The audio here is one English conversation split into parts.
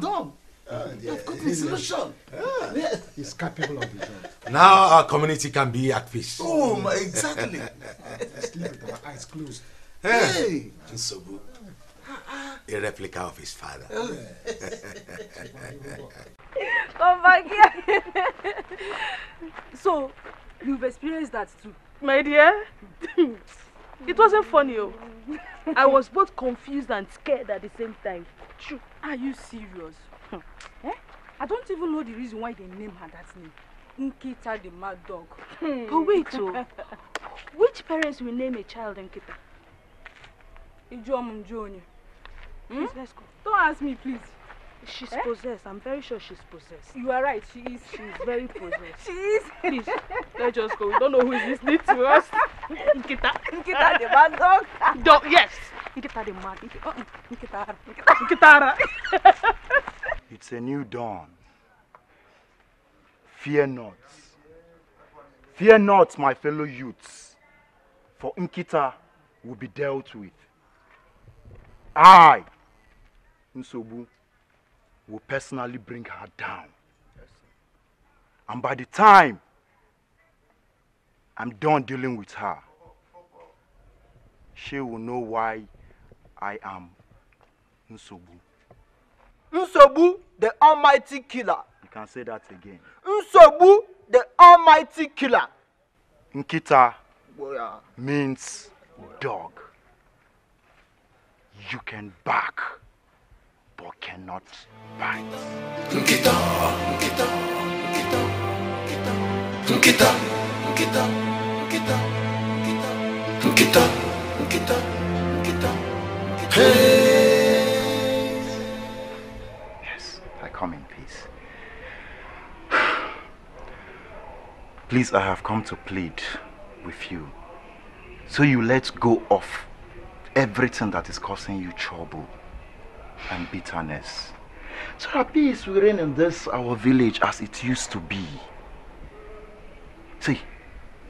Igwe, the deed has been done. You have gotten a solution. Yeah. Ah. He's capable of the job. Now our community can be at peace. Oh, my, exactly. Sleep with our eyes closed. Eh. Hey. Nsobu, ah, ah. a replica of his father. Come back here. so, you've experienced that too. My dear, it wasn't funny. Oh. I was both confused and scared at the same time. True. Are you serious? eh? I don't even know the reason why they named her that name. Nkita the mad dog. But wait, oh. Which parents will name a child Nkita? Ijuom Njonye. Please, let's go. Don't ask me, please. She's Eh? possessed. I'm very sure she's possessed. You are right, she is. She's very possessed. She is. Please, let's just go. We don't know who is listening to us. Nkita. Nkita the mad dog. Do- yes. Nkita the mad. Uh-uh. Nkita. It's a new dawn. Fear not. Fear not, my fellow youths, for Nkita will be dealt with. I, Nsobu, will personally bring her down. And by the time I'm done dealing with her, she will know why I am Nsobu. Nsobu, the almighty killer. You can say that again. Nsobu, the almighty killer. Nkita means dog. You can bark, but cannot bite. Nkita, Nkita, Nkita, Nkita, Nkita, Nkita, Nkita, Nkita, Nkita, Hey. Yes, I come in peace. Please, I have come to plead with you. So you let go of everything that is causing you trouble and bitterness. So that peace will reign in this our village as it used to be. See,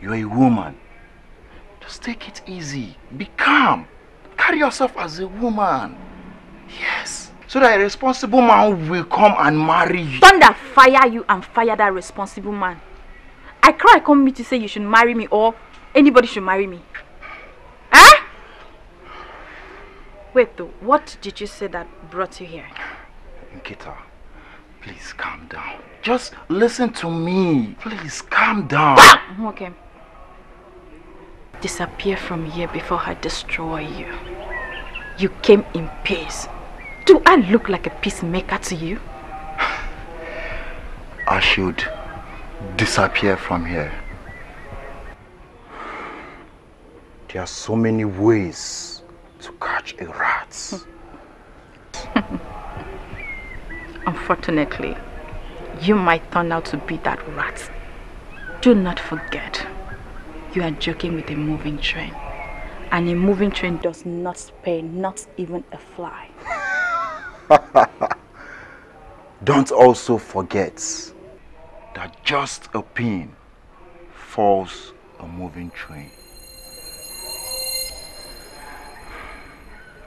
you're a woman. Just take it easy. Be calm. Carry yourself as a woman. Yes. So that a responsible man will come and marry you. Thunder fire you and fire that responsible man. I cry come me to say you should marry me or anybody should marry me. Huh? Wait though, what did you say that brought you here? Nkita, please calm down. Just listen to me. Please calm down. Ah! Mm, okay. Disappear from here before I destroy you. You came in peace. Do I look like a peacemaker to you? I should disappear from here. There are so many ways to catch a rat. Unfortunately, you might turn out to be that rat. Do not forget, you are joking with a moving train. And a moving train does not spare not even a fly. Don't also forget that just a pin falls a moving train.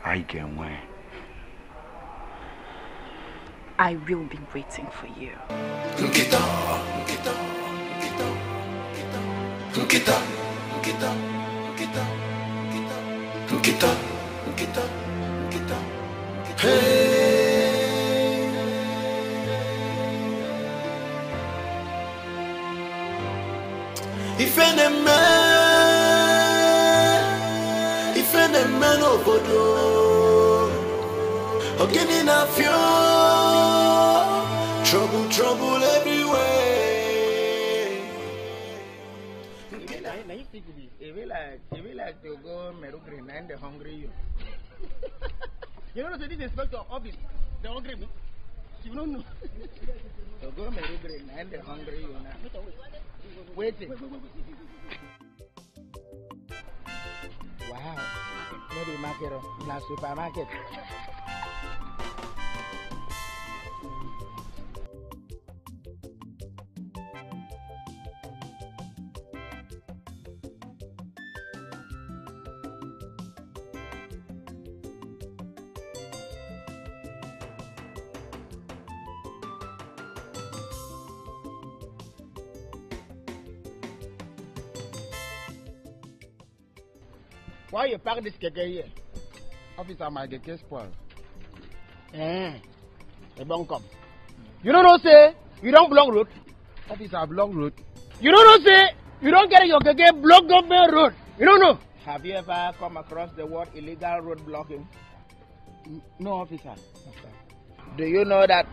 I can away. I will be waiting for you. Nkita, Nkita, Nkita, Nkita, Nkita, Nkita, Nkita, Nkita, Nkita, Hey. Ife na-eme Ife na-eme n'obodo Ogini na-afịọ Trouble, trouble everywhere Now you think this. It be like, it be like to go Merugreen and the hungry you. you know, so this inspector of office, the hungry me. You don't know. to go Merugreen and the hungry you now. Waiting. Wow. Maybe market, na supermarket. Why you park this keke here? Officer, my keke spoil. Eh. They don't come. You don't know say you don't block road. Officer, block road. You don't know say you don't get your keke block government road. You don't know. Have you ever come across the word illegal road blocking? No, officer. Do you know that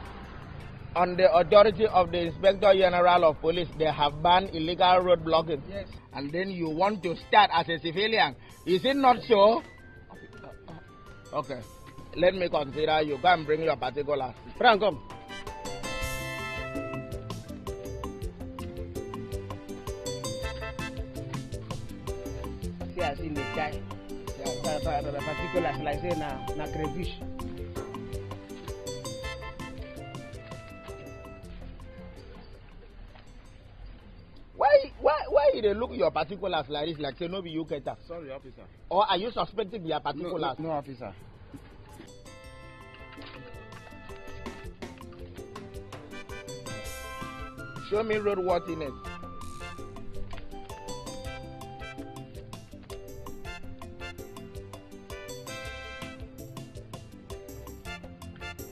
on the authority of the Inspector General of Police, they have banned illegal road blocking? Yes. And then you want to start as a civilian. Is it not so? Okay. Let me consider you. Go and bring your particulars. Frank, come. See, I see the guy. The particulars, like say, na, na crayfish. Why, you dey look your particulars like this, like say no be you get am? Sorry, officer. Or are you suspecting their No, particulars? no, no, officer. Show me roadworthiness.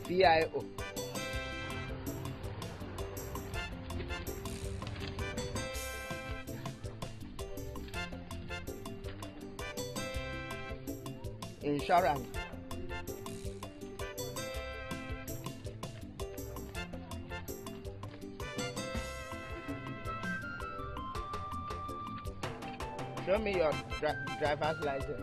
CIO. Insurance. Show me your dri driver's license.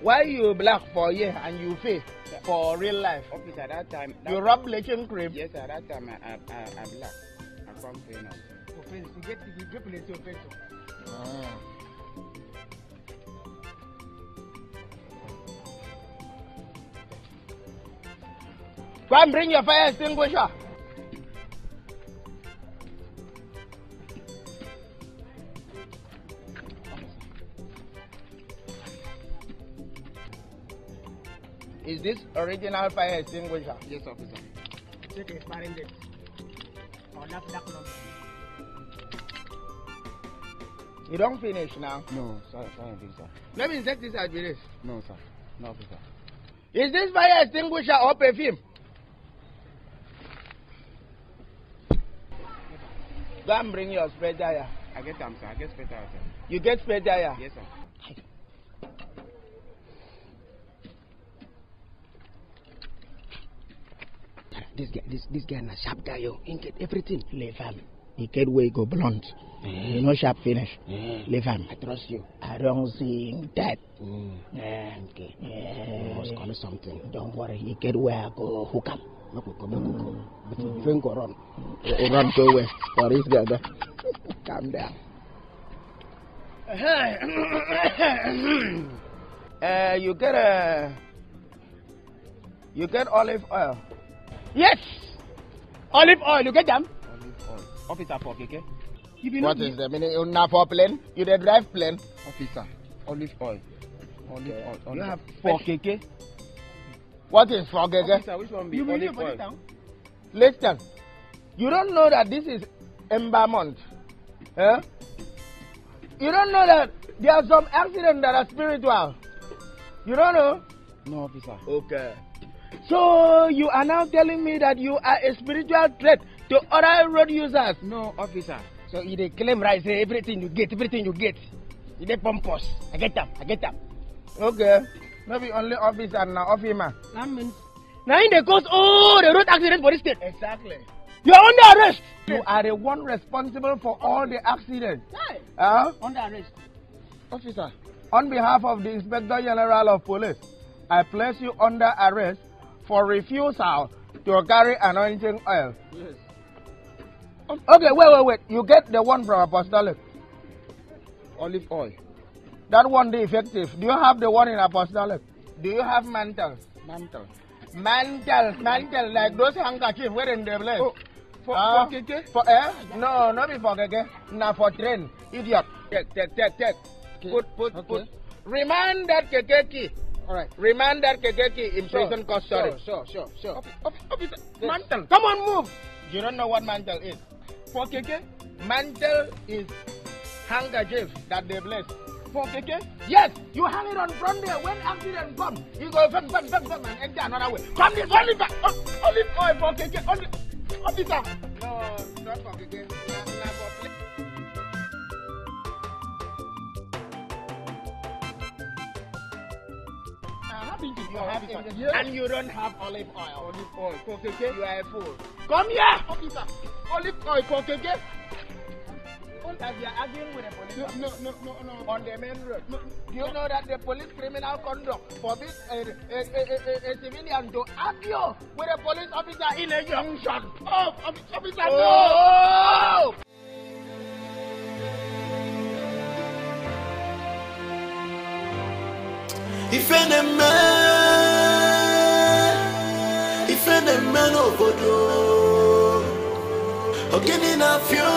Why you black for here and you face for real life? Officer, that time. That You rub bleaching cream. Yes, sir. That time I, I, I, I black. Pay now. Offense, get get plenty. Ah. Go and bring your fire extinguisher. Is this original fire extinguisher? Yes, officer. Check expiring date. You don't finish now. No, sorry, sorry, officer. Let me check this this. No, sir. No, officer. Is this fire extinguisher or perfume? Go and bring your spare tire. I get them, sir. I get better, sir. You get spare tire? Yes, sir. This guy, this this guy na sharp guy yo. He get everything. Leave him. He get way go blunt. You know sharp finish. Leave him. I trust you. I don't see that. Yeah, okay. Yeah. must call something. Don't worry. He get where I go hook up. Make we go, make we go. But you drink go run. Or run go. For this guy there. Calm down. uh, you get a. You get olive oil. Yes. Olive oil. You get them. Olive oil. Officer for keke. What is the meaning? Now for plane? You dey drive plane? Officer. Olive oil. Olive oil. You Olive have for keke. What is for gege? Officer, which one be olive oil? Listen, you don't know that this is embalmment. Eh? You don't know that there are some accidents that are spiritual. You don't know? No, officer. Okay. So you are now telling me that you are a spiritual threat to other road users. No, officer. So you dey claim right say eh, everything you get, everything you get. You dey pompous. I get them, I get them. Okay. Maybe only officer na officer. That means. Now in the cause all oh, the road accidents for this state. Exactly. You are under arrest. You are the one responsible for all the accidents. Huh? Under arrest. Officer, on behalf of the Inspector General of Police, I place you under arrest for refusal to carry anointing oil. Yes. Okay, wait, wait, wait. You get the one from Apostolic. Olive oil. That one the effective. Do you have the one in Apostolic? Do you have mantle? Mantle. Mantle, mantle, like those handkerchiefs wearing the place. Oh, for, Ah, for keke? For eh? No, not be for keke. Now for train. Idiot. Take, take, take, take. Put, put, Okay. put. Remand that keke key. All right. Remand that keke key in prison custody. Sure, sure, sure, sure. Officer, mantle. Come on, move. You don't know what mantle is. For Keke, mantle is hanger handkerchief that they bless. For Keke, yes, you hang it on front there. When accident comes, you go bang, bang, bang, bang, and enter another way. Come this back, only oil for Keke, only officer. No, not for Keke. You have it, and you don't have olive oil. Olive oil. For Keke, you are a fool. Come here, officer. Olive oil for Keke. As you are arguing with the police no, no, no, no, on the main road. Do you know that the police criminal conduct forbids a, a, a, a, a civilian to argue with a police officer in a junction? Oh, officer, no! ife na-eme ife na-eme n'obodo ogini na-afịọ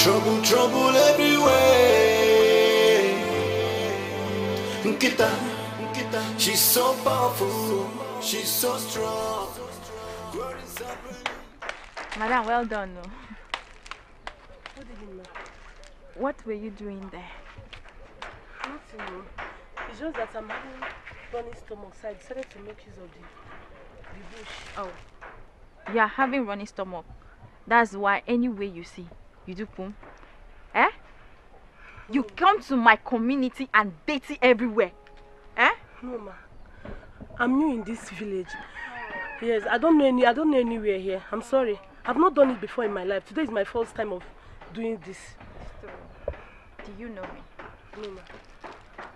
trouble trouble everywhere. Nkịta nkịta she's so powerful. She's so strong. Madam, well done. What were you doing there? It's just that I'm having running stomach, so I decided to make use of the, the bush. Oh. You are having running stomach. That's why any way you see, you do poom. Eh? You come to my community and dirty everywhere. Eh? No, ma. I'm new in this village. Yes, I don't know any. I don't know anywhere here. I'm sorry. I've not done it before in my life. Today is my first time of doing this. Do you know me? No, ma.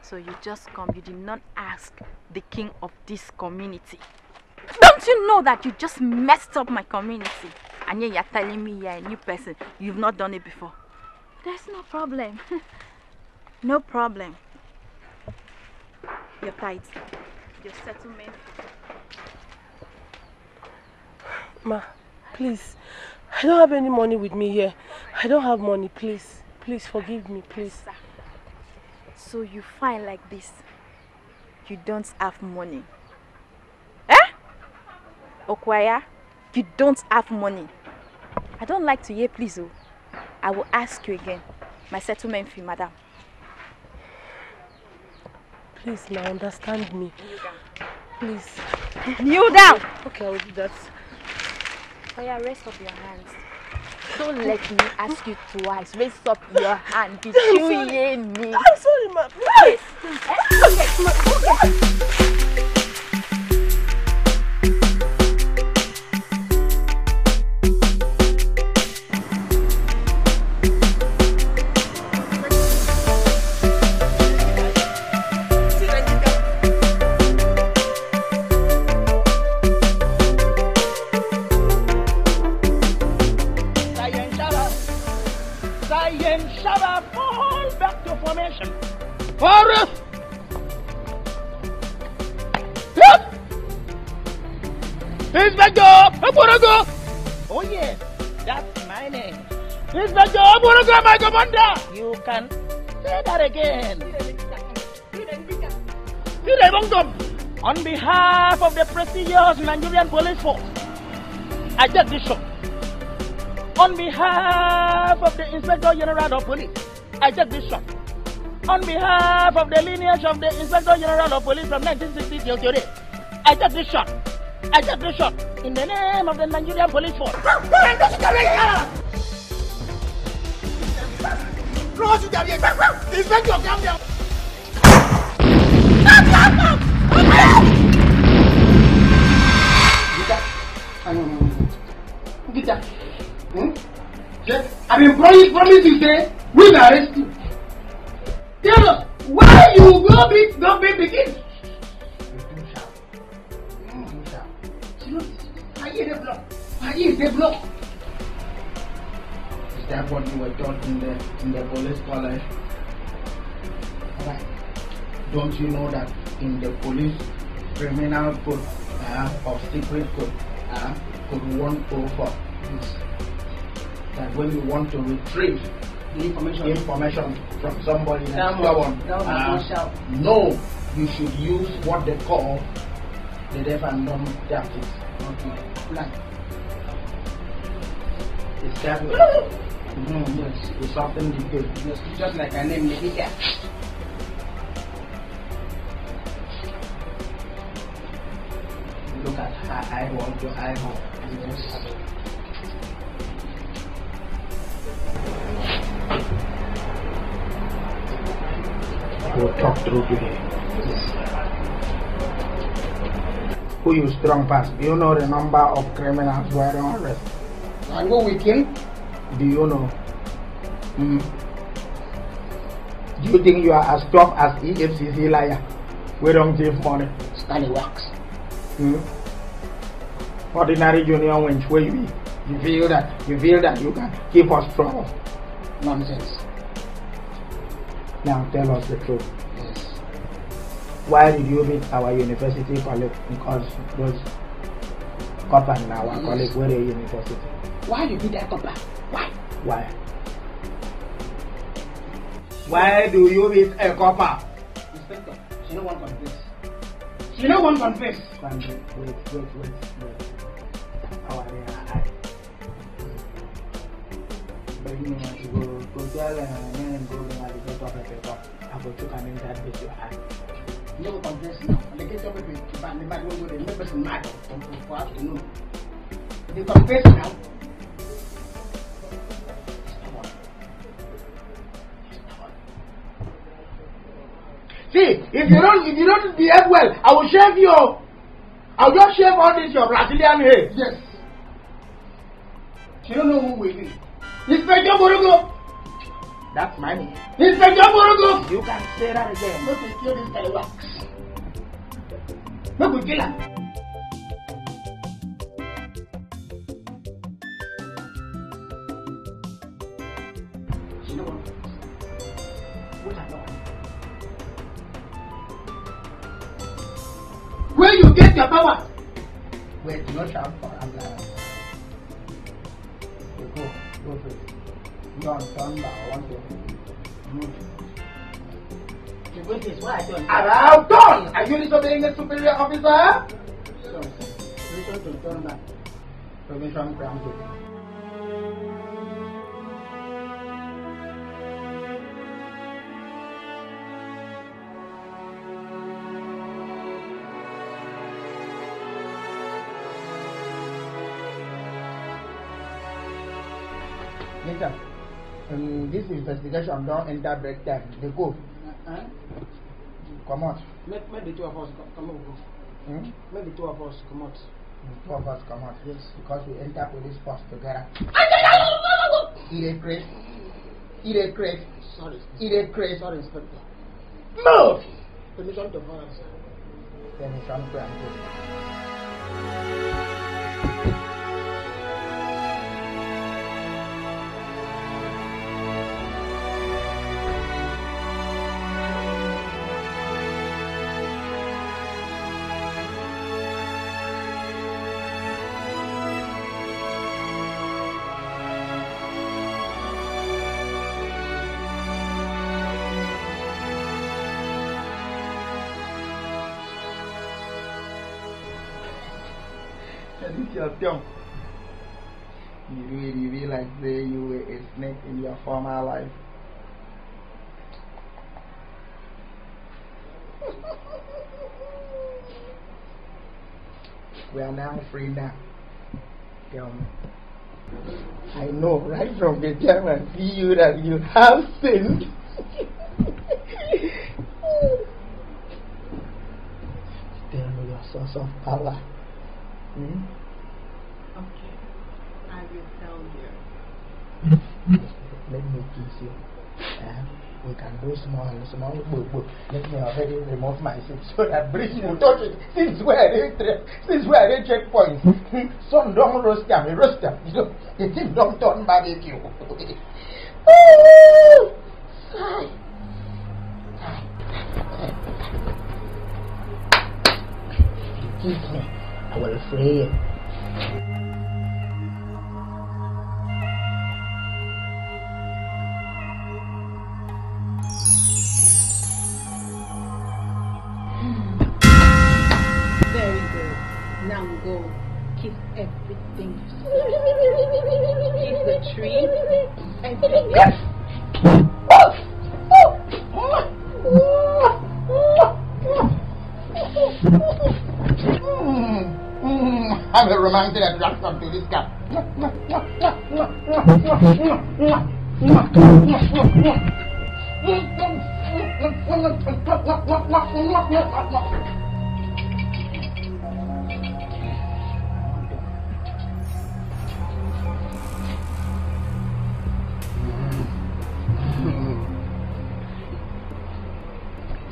So you just come, you did not ask the king of this community. Don't you know that you just messed up my community? And yet you're telling me you're a new person. You've not done it before. There's no problem. no problem. Your tithe. Your settlement. Ma, please. I don't have any money with me here. I don't have money, please. Please forgive me, please. So you find like this. You don't have money. Eh? Okwaya, you don't have money. I don't like to hear please. Oh. I will ask you again. My settlement fee, madam. Please, now understand me. Please. Kneel down. Okay, I will do that. Oh yeah, raise up your hands. Don't let me ask you twice. Raise up your hand. I'm you hear me? I'm sorry, ma. Please. Okay, ma. Okay. Oh yes, that's my name. Inspector Aburago, my commander. You can say that again. On behalf of the prestigious Nigerian police force, I take this shot. On behalf of the Inspector General of Police, I take this shot. On behalf of the lineage of the Inspector General of Police from 1960 till today, I take this shot. Shot in the name of the Nigerian Police Force. Inspector, down. Gita, hmm? Yes, I've been promised, promised you say we will arrest you. Tell us why you go beat go beat the kid. Are you the block? Are you the? Is that what you were taught in the in the police college? Alright. Don't you know that in the police criminal code uh, or secret code, uh, code 104 is that when you want to retrieve information, information from somebody and Down so low. on, uh, no, you should use what they call the deaf and dumb tactics. Like, It's caviar. Mm, yes, it's something the good. Just, like I named Medica. Look at her eyeball to eyeball. Yes. We'll talk through today. Who you strong past? Do you know the number of criminals who are on arrest? And who we kill? Do you know? Hmm. Do you think you are as tough as EFCC liar? We don't give money. Scallywags. Hmm. Ordinary junior wench where you be? You feel that you feel that you can keep us trouble. Nonsense. Now tell us the truth. Why did you meet our university colleague? Because those copper and our Yes. colleague were at university. Why you beat that copper? Why? Why? Why do you meet a copper? Inspector, she no want confess. She no want confess. Wait, wait, wait, wait, wait. How are they? I, but you know, you go, go tell uh, men go to my go talk like a cop. I go took an in that bitch your eye. You no confess now. And they get up with the bad, the bad one go there. Make person mad for, for, for us to know. They confess now. See, if you don't, if you don't behave well, I will shave you. I'll just shave all this your Brazilian hair. Yes. She don't know who we be. Inspector Borogo. That's my name. Inspector Borogo. You can say that again. Make we kill this guy wax. Make we kill him. She no want confess. What I know. Where you get your power? Wait, no shout for ambulance. You go, go to it. You on turn back, I want to move. Why I done! Are you disobeying the superior officer? Sir. To turn back. Permission granted. Later, um, this investigation don't enter break time. They go. Come out. Make, make the two of us come, over. Hmm? Make the two of us come out. The two of us come out. Yes. Because we enter police force together. Eat a crate. Eat a crate. Sorry. Eat a crate. Sorry, Inspector. Move! Permission to fire, sir. Permission granted. And You really, really like say you were a snake in your former life. we are now free now. Tell. I know right from the time I see you that you have sinned. Tell me your source of power. Hmm? Let me kiss you. Uh, we can do small, small, boo, boo. Let me already remove myself so that breeze will touch it. Since where are they, since where are they checkpoints? some don't roast them, roast them. You know, the thing don't turn barbecue. Ooh! Sigh. Kiss me. I will free you. Go. Kiss everything. Kiss the tree and I'm a romantic attraction to this guy.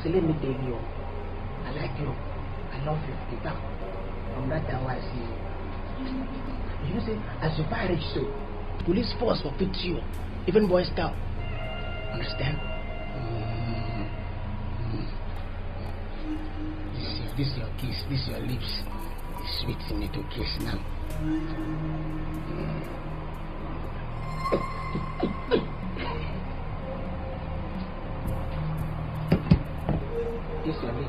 Let me tell you, I like you. I love you. In fact, from that time I see you. You say, as a pirate, so police force will fit you, even Boy Scout. Understand? Mm. Mm. This is your, this is your kiss, this is your lips. It's sweet for me to kiss now. Is your lips,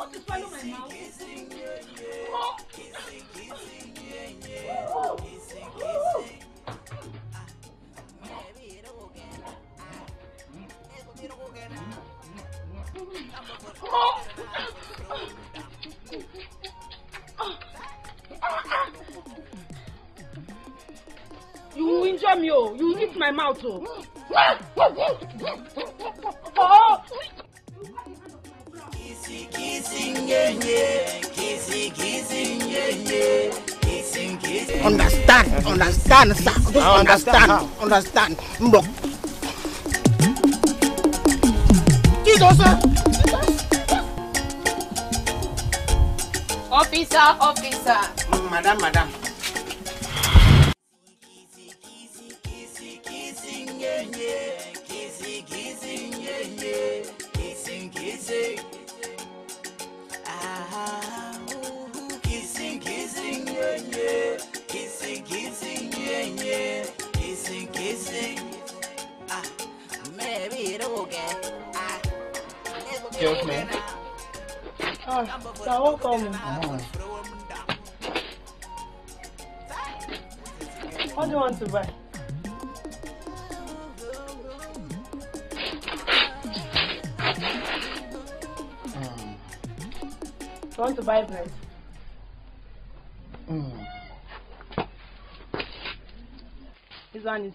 want to swallow my mouth? Oh. Oh. Oh. You injure me, oh. You hit my mouth, oh. Oh. Understand, understand, sir. Just understand, understand. Mbok. Jesus, sir. Officer, officer. Madam, madam.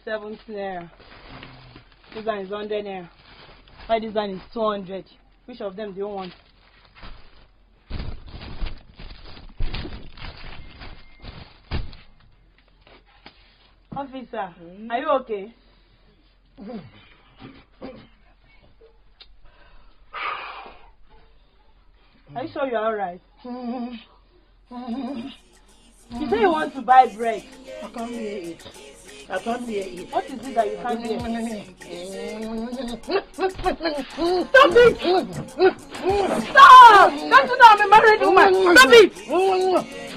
70 naira. This one is 100 naira. Why this one is 200? Which of them do you want? Officer, hmm? are you okay? Are you sure you're alright? You say you want to buy bread. I can't hear it. I can't hear it. What is it that you can't hear? Stop it! Stop! Don't you know I'm a married woman? Stop it!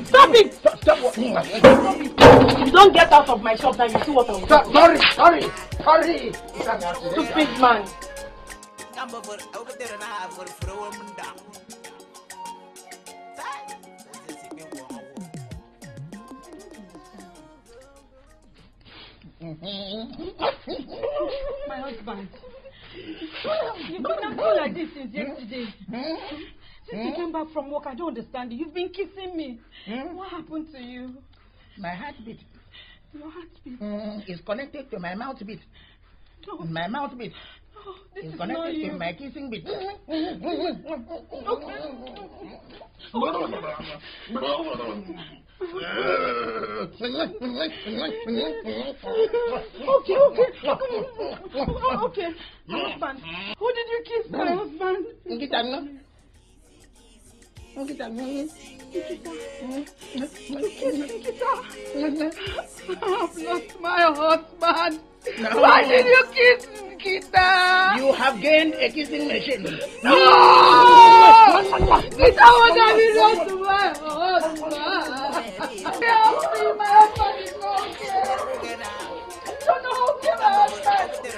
Stop it! Stop, stop what? If you don't get out of my shop now, you see what I'm Stop, doing. sorry, sorry, sorry. Stupid man. Mm-hmm. My husband. You've been acting like this since yesterday. Mm-hmm. Since you came back from work, I don't understand you. You've been kissing me. Mm-hmm. What happened to you? My heartbeat Your heartbeat. mm, is connected to my mouth beat. No. My mouth beat This is is not connected to you. my kissing beat. Okay, okay. Oh, okay. Husband. Who did you kiss, my husband? Kita no. Kita no. You kissed Nikita. I've lost my husband. No. Why did you kiss Nikita? You have gained a kissing machine. No! Nikita would have lost my husband. Help me, my husband is okay. Don't know how to my husband.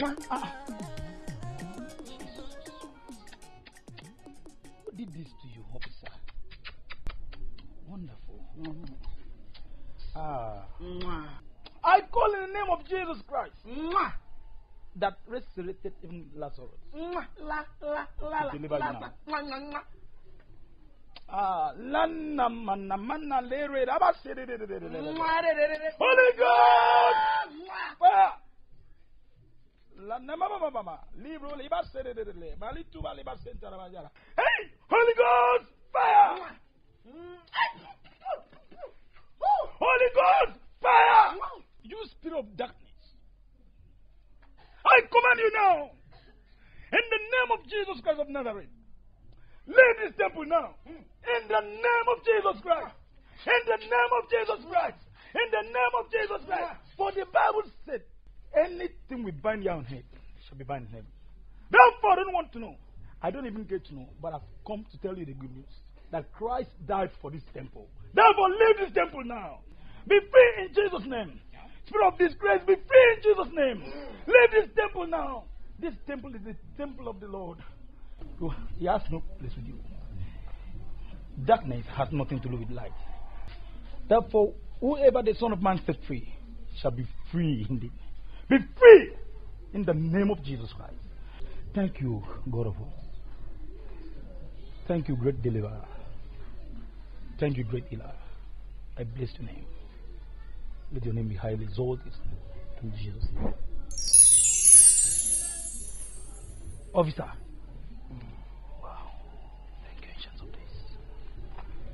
Who did this to you, officer? Wonderful. Ah. I call in the name of Jesus Christ that resurrected even Lazarus. La la la To deliver you now. Ah, lana mana mana lere. Holy! Fire! Hey! Holy Ghost! Fire! Holy Ghost! Fire! You spirit of darkness. I command you now. In the name of Jesus Christ of Nazareth. Leave this temple now. In the name of Jesus Christ. In the name of Jesus Christ. In the name of Jesus Christ. For the Bible said, anything we bind here on earth shall be bound in heaven. Therefore, I don't want to know. I don't even get to know, but I've come to tell you the good news that Christ died for this temple. Therefore, leave this temple now. Be free in Jesus' name. Spirit of disgrace, be free in Jesus' name. Leave this temple now. This temple is the temple of the Lord. He has no place with you. Darkness has nothing to do with light. Therefore, whoever the Son of Man set free shall be free indeed. Be free in the name of Jesus Christ. Thank you, God of hosts. Thank you, great deliverer. Thank you, great healer. I bless your name. Let your name be highly exalted in Jesus' name. Officer. Mm. Wow. Thank you, ancients of days.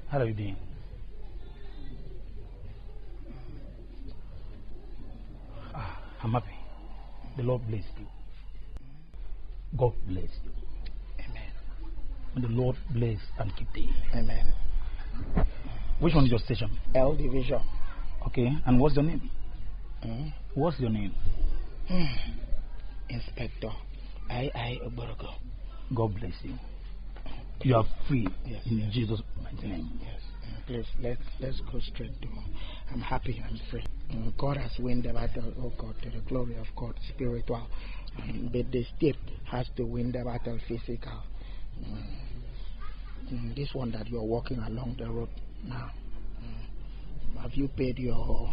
How are you doing? I'm happy. The Lord bless you. God bless you. Amen. May the Lord bless and keep thee. Amen. Which one is your station? L division. Okay, and what's your name? Mm. What's your name? Inspector I I Oborogo. God bless you. You are free Yes, in yes. Jesus' mighty name. Yes. Please let's let's go straight to. I'm happy. I'm free. Mm, God has won the battle. Oh God, to the glory of God, spiritual. Um, but the state has to win the battle physical. Mm. Mm, this one that you're walking along the road now. Have you paid your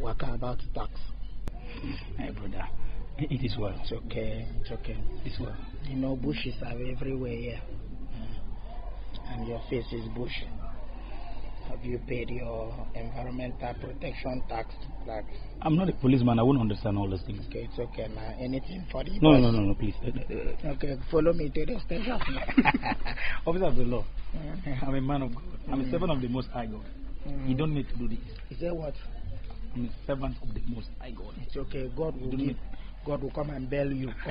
worker about tax? Hey, brother, it is well. It's okay. It's okay. It's well. You know, bushes are everywhere here. And your face is bush. Have you paid your environmental protection tax? Like, I'm not a policeman. I won't understand all those things. okay, it's okay now. Anything for the No, no, no, no, please. Uh, uh, uh, Okay, follow me to the station. Officer of the law, Mm. I'm a man of God. I'm a servant of the Most High God. Mm. You don't need to do this. Is that what? I'm a servant of the Most High God. It's okay. God will give. God will come and bail you.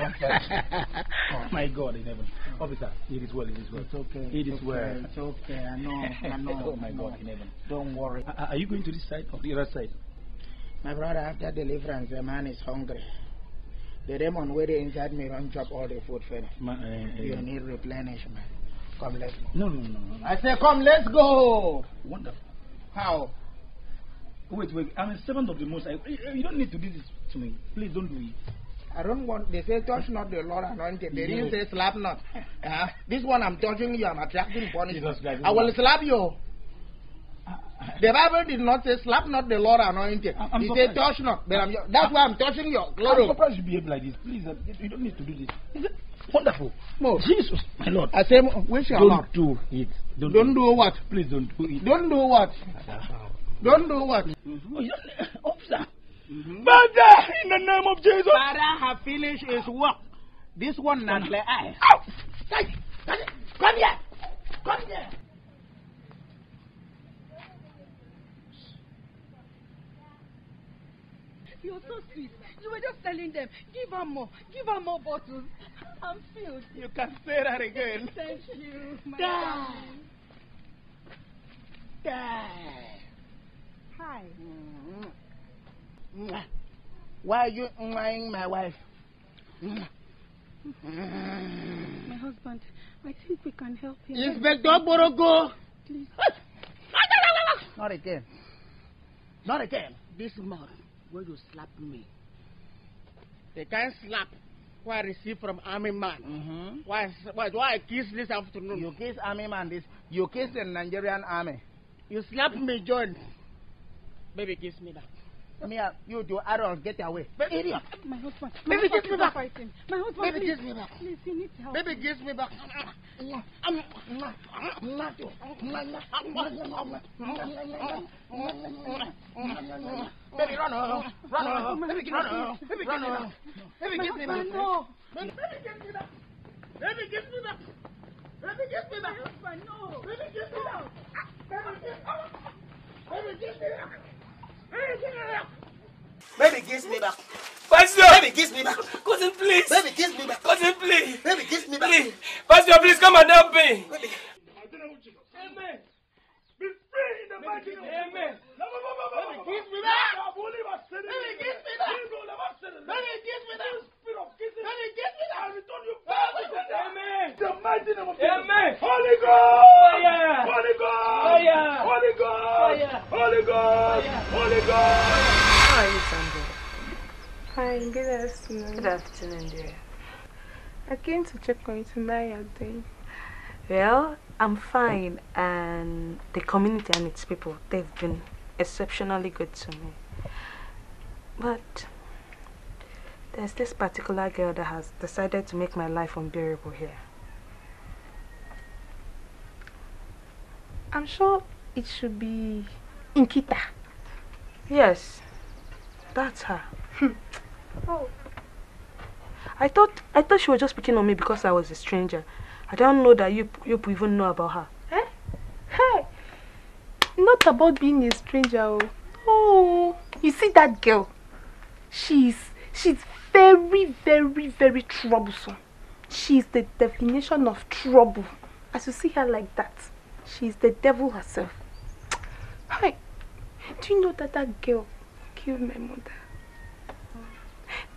Oh my God in heaven. Officer, it is well, it is well. It's okay. It's okay, well. It's okay. I know. I know. oh my know. God in heaven. Don't worry. Are are you going to this side or the other side? My brother, after deliverance, the man is hungry. The demon waiting inside me run chop all the food finish. Ma- uh, uh, You need replenishment. Come, let's go. No, no, no, no. I say, come, let's go. Wonderful. How? Wait, wait. I'm a servant of the Most High. You don't need to do this to me. Please don't do it. I don't want. They say touch not the Lord anointed. They didn't say slap not. Uh, this one I'm touching you. I'm attracting punishment. I will slap you. The Bible did not say slap not the Lord anointed. I'm It said touch not. But I'm, that's why I'm touching your I'm glory. surprised you behave like this. Please, uh, you don't need to do this. Wonderful? No. Jesus, my Lord. I say, which your don't do it. Don't, Don't do what? Please don't do it. Don't do what? Don't do what? Oh, Mm-hmm. you don't. Father, in the name of Jesus. Father have finished his work. This one not the eye. Come here. Come here. You're so sweet. You were just telling them, give her more, give her more bottles. I'm filled. You can say that again. Thank you, my Die. darling. Die. Hi. Mwah. Why are you mwahing my wife? My husband, I think we can help him. Inspector Borogo. Please. Not again. Not again. This month, when you slap me, the kind slap why I receive from army man. Mm-hmm. Why, why, why I kiss this afternoon? You kiss army man this. You kiss the Nigerian army. You slap me, John. Baby, kiss me back. Me, uh, you two adults, get away. Baby, idiot. My husband. My Baby, husband, me back. Fighting. My husband, Baby, kiss me back. Please, he needs help. Baby, kiss me back. Baby, run over. Run over. Baby, run over. Baby, me back. Baby, kiss me back. No. Baby, kiss me back. Baby, kiss me back. Baby, kiss me back. husband, no. Baby, kiss me back. Baby, kiss me back. Baby, kiss me back. Baby, kiss me back. Baby, kiss. Pastor! Baby, kiss me back. Cousin, please! Baby, kiss me back. Cousin, please! Baby, kiss me back. Please! Pastor, please come and help me! Amen. Be free in the mighty name Amen. Baby, kiss me back. Baby, Baby, kiss me back. Baby, kiss me back. Spirit of kissing. Baby, kiss me back. I return you Baby, back to kiss me sender. Amen! The mighty name of Jesus. Amen. Holy Ghost. Fire. Holy Ghost. Fire. Holy Ghost. Fire. Holy Ghost. Holy Ghost. How are you, Sandra? Fine, good afternoon. Good afternoon, dear. I came to check on you tonight, you're doing. Well, I'm fine, and the community and its people, they've been exceptionally good to me. But there's this particular girl that has decided to make my life unbearable here. I'm sure it should be Nkita. Yes, that's her. Oh, I thought I thought she was just picking on me because I was a stranger. I don't know that you you even know about her. eh? Hey! Not about being a stranger. Oh, oh you see that girl? She's she's very, very, very troublesome. She's the definition of trouble. As you see her like that, she's the devil herself. Hi, do you know that that girl killed my mother?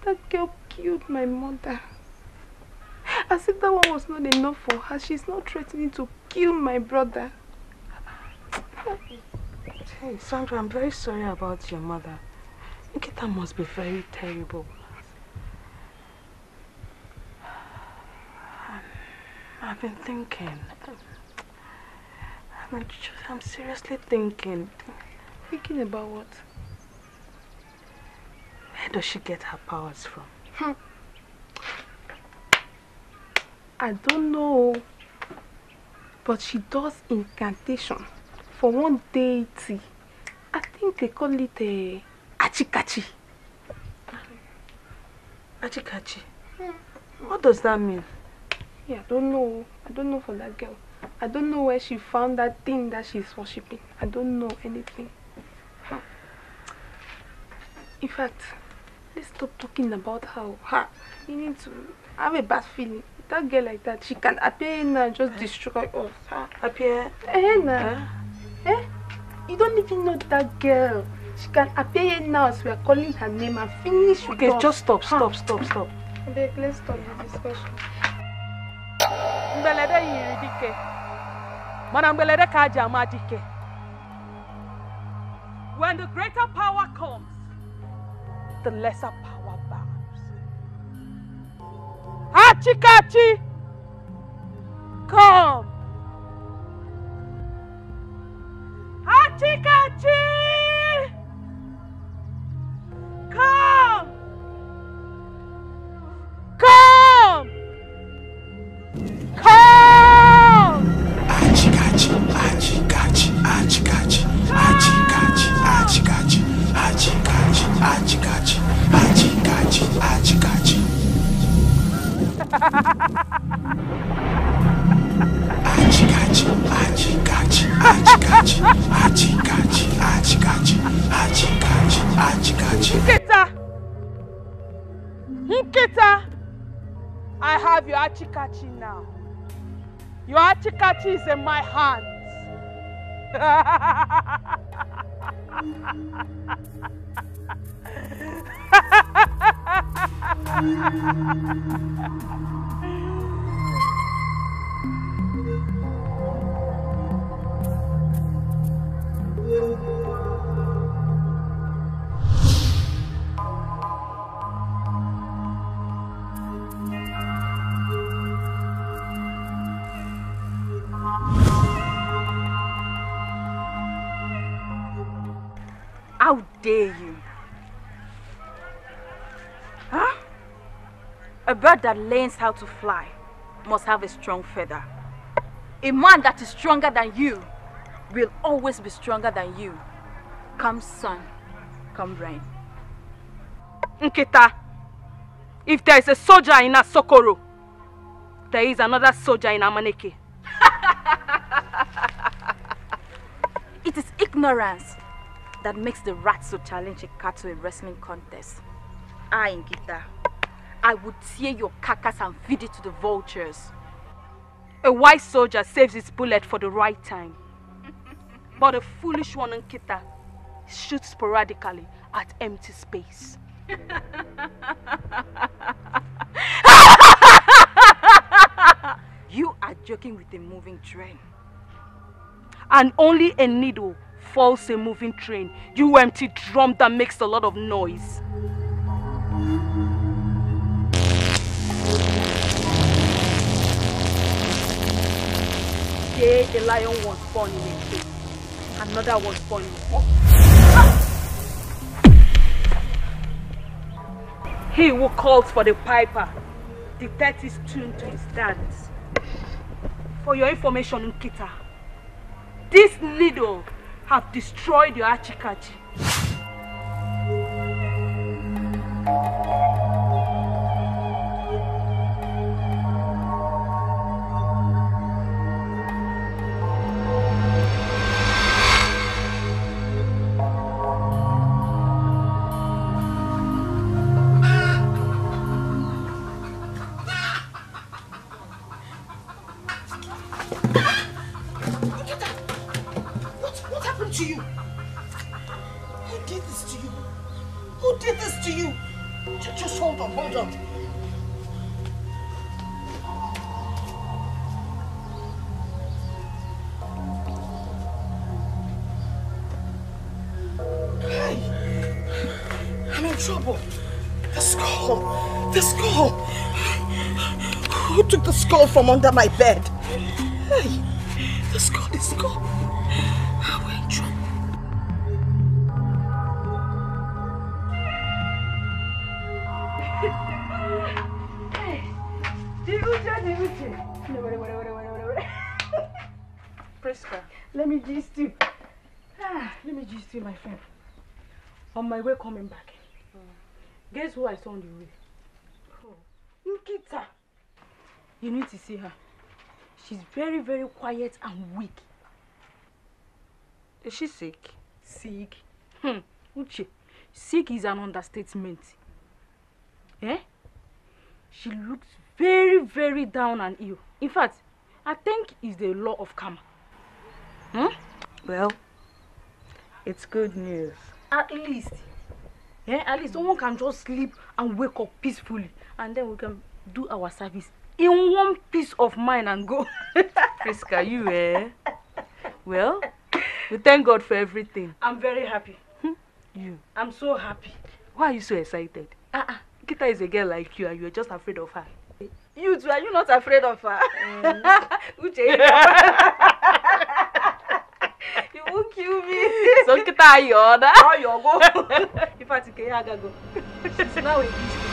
That girl killed my mother. As if that one was not enough for her, she's now threatening to kill my brother. Hey, Sandra, I'm very sorry about your mother. Nkita must be very terrible. I've been thinking. I'm, I'm seriously thinking. Thinking about what? Where does she get her powers from? Hmm. I don't know. But she does incantation for one deity. I think they call it a achikachi. Achikachi? What does that mean? Yeah, I don't know. I don't know for that girl. I don't know where she found that thing that she's worshipping. I don't know anything. Huh. In fact, let's stop talking about how her need to have a bad feeling. That girl like that, she can appear now and just destroy us. Huh? Appear? Eh, nah. Eh? You don't even know that girl. She can appear now as we are calling her name and finish with Okay, us. just stop, stop, stop, stop. Abeg, let's stop the discussion. Mgbelede yiri dike. Mana mgbelede ka aji ama dike. When the greater power comes the lesser power bows Achikachi, come. Achikachi, Your achikachi is in my hands. bird that learns how to fly must have a strong feather. A man that is stronger than you will always be stronger than you. Come sun, come rain. Nkita, if there is a soldier in Asokoro, there is another soldier in Amaneke. It is ignorance that makes the rat to challenge a cat to a wrestling contest. I, Nkita, I would tear your carcass and feed it to the vultures. A wise soldier saves his bullet for the right time. But a foolish one, Nkita, shoots sporadically at empty space. You are joking with a moving train. And only a needle falls a moving train. You empty drum that makes a lot of noise. Day a lion was born in a cave. Another was born in a He who calls for the piper, the death is tuned to his dance. For your information, Nkita, this needle have destroyed your Achikachi. From under my bed? Hey, the skull, the skull. We're in trouble. Priska, let me gist you. Ah, let me gist you, my friend. On my way coming back, guess who I saw on the way? Nkita. You need to see her. She's very, very quiet and weak. Is she sick? Sick? Hmm. Uche, sick is an understatement. Eh? She looks very, very down and ill. In fact, I think it's the law of karma. Hmm? Well, it's good news. At least. Yeah, at least someone can just sleep and wake up peacefully. And then we can do our service in one piece of mind and go. Priska, you eh? Well, we thank God for everything. I'm very happy. Hmm? You. I'm so happy. Why are you so excited? Uh-uh. Kita is a girl like you and you're just afraid of her. You too, are you not afraid of her? Mm. Uche, you won't kill me. So kita ayoda. Ayogo. If I take a go. She's now a Sister,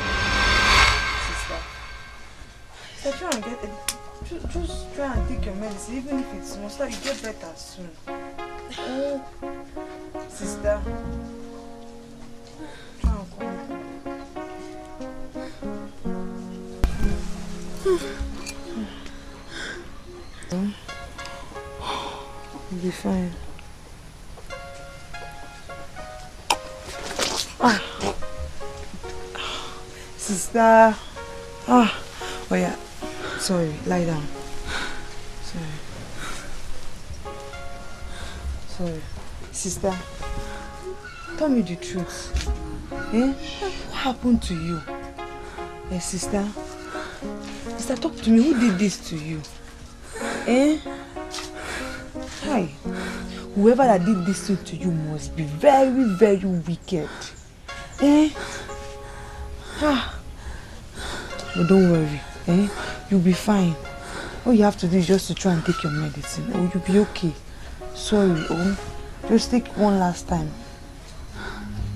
sister, try and get it. Just, try and take your medicine, even if it's small, so you get better soon. Oh, sister. Try and come. You'll be fine. Ah. Sister. Ah. Oh yeah. Sorry. Lie down. Sorry. Sorry. Sister. Tell me the truth. Eh? What happened to you? Eh, sister? Sister, talk to me. Who did this to you? Eh? Hi. Whoever that did this thing to you must be very, very wicked. Eh? Ah. But don't worry. Eh? You'll be fine. All you have to do is just to try and take your medicine. Oh, you'll be okay. Sorry, oh. Just take one last time.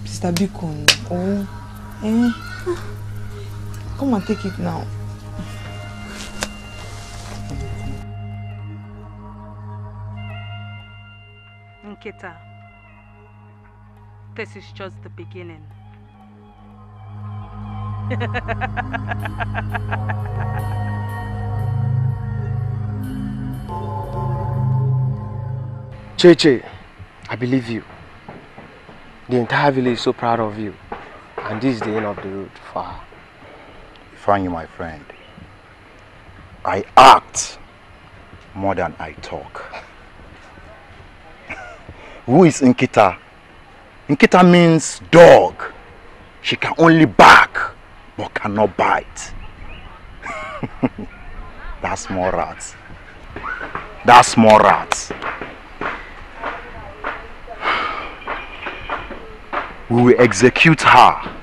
Sister Bikon. Oh. Eh? Come and take it now. Nkita, this is just the beginning. Cheche, I believe you. The entire village is so proud of you. And this is the end of the road for her. Ifeanyi, my friend, I act more than I talk. Who is Nkita? Nkita means dog. She can only bark, but cannot bite. That's small rat. That's small rat. We will execute her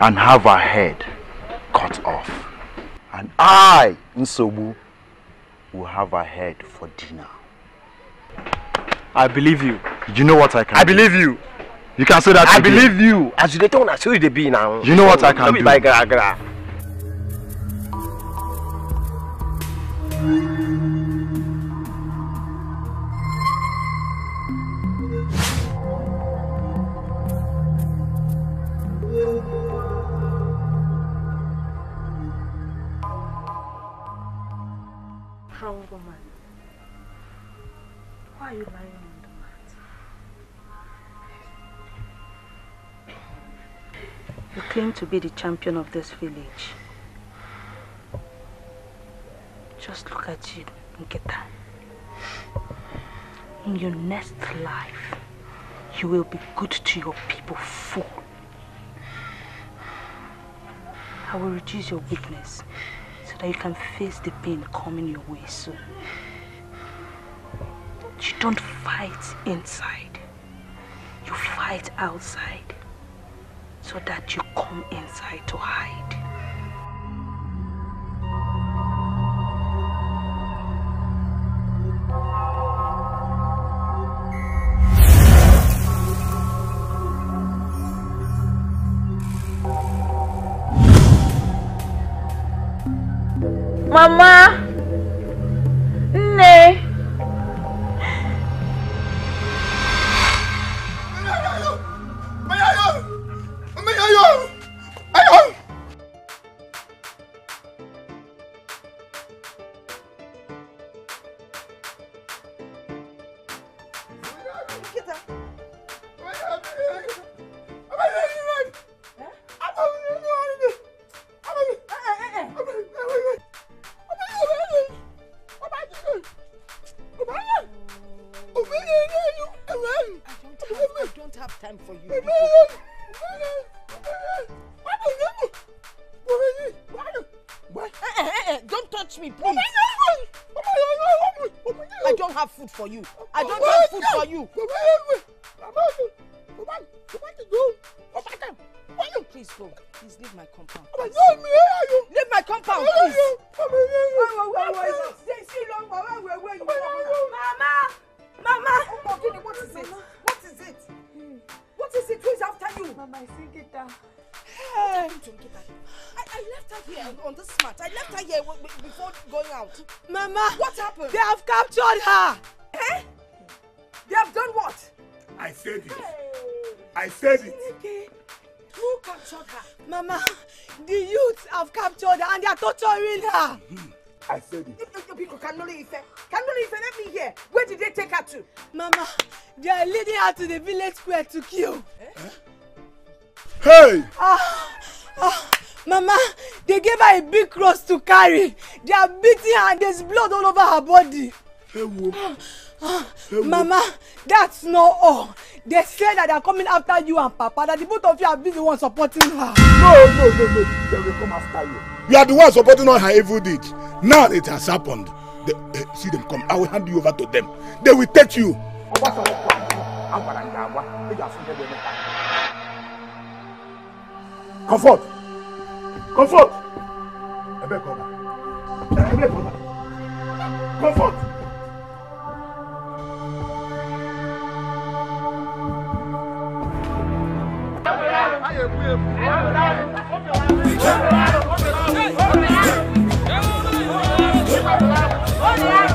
and have her head cut off. And I, Nsobu, will have her head for dinner. I believe you. You know what I can I do? believe you. You can say that I again. believe you. As you dey talk na so you dey be now. You know what I can no be do? by gra gra. Wrong woman. Why are you lying You claim to be the champion of this village. Just look at you, Nkita. In your next life, you will be good to your people, fool. I will reduce your weakness so that you can face the pain coming your way soon. You don't fight inside. You fight outside so that you come inside to hide. Mama! Nne! Before going out. Mama! What happened? They have captured her! Eh? They have done what? I said it. I said it. Who captured her? Mama, the youths have captured her and they are torturing her. I said it. Kanoli Ife. Kanoli Ife, let me hear. Where did they take her to? Mama, they are leading her to the village square to kill. Hey! Ah, ah, Mama, they gave her a big cross to carry. They are beating her and there's blood all over her body. Hey, wo. Mama, that's not all. They say that they are coming after you and Papa, that the both of you have been the ones supporting her. No, no, no, no. They will come after you. You are the one supporting all her evil deeds. Now it has happened. They, eh, see them come. I will hand you over to them. They will take you. Comfort. Comfort. Ebe kọba. Ebe kọba. Comfort. Good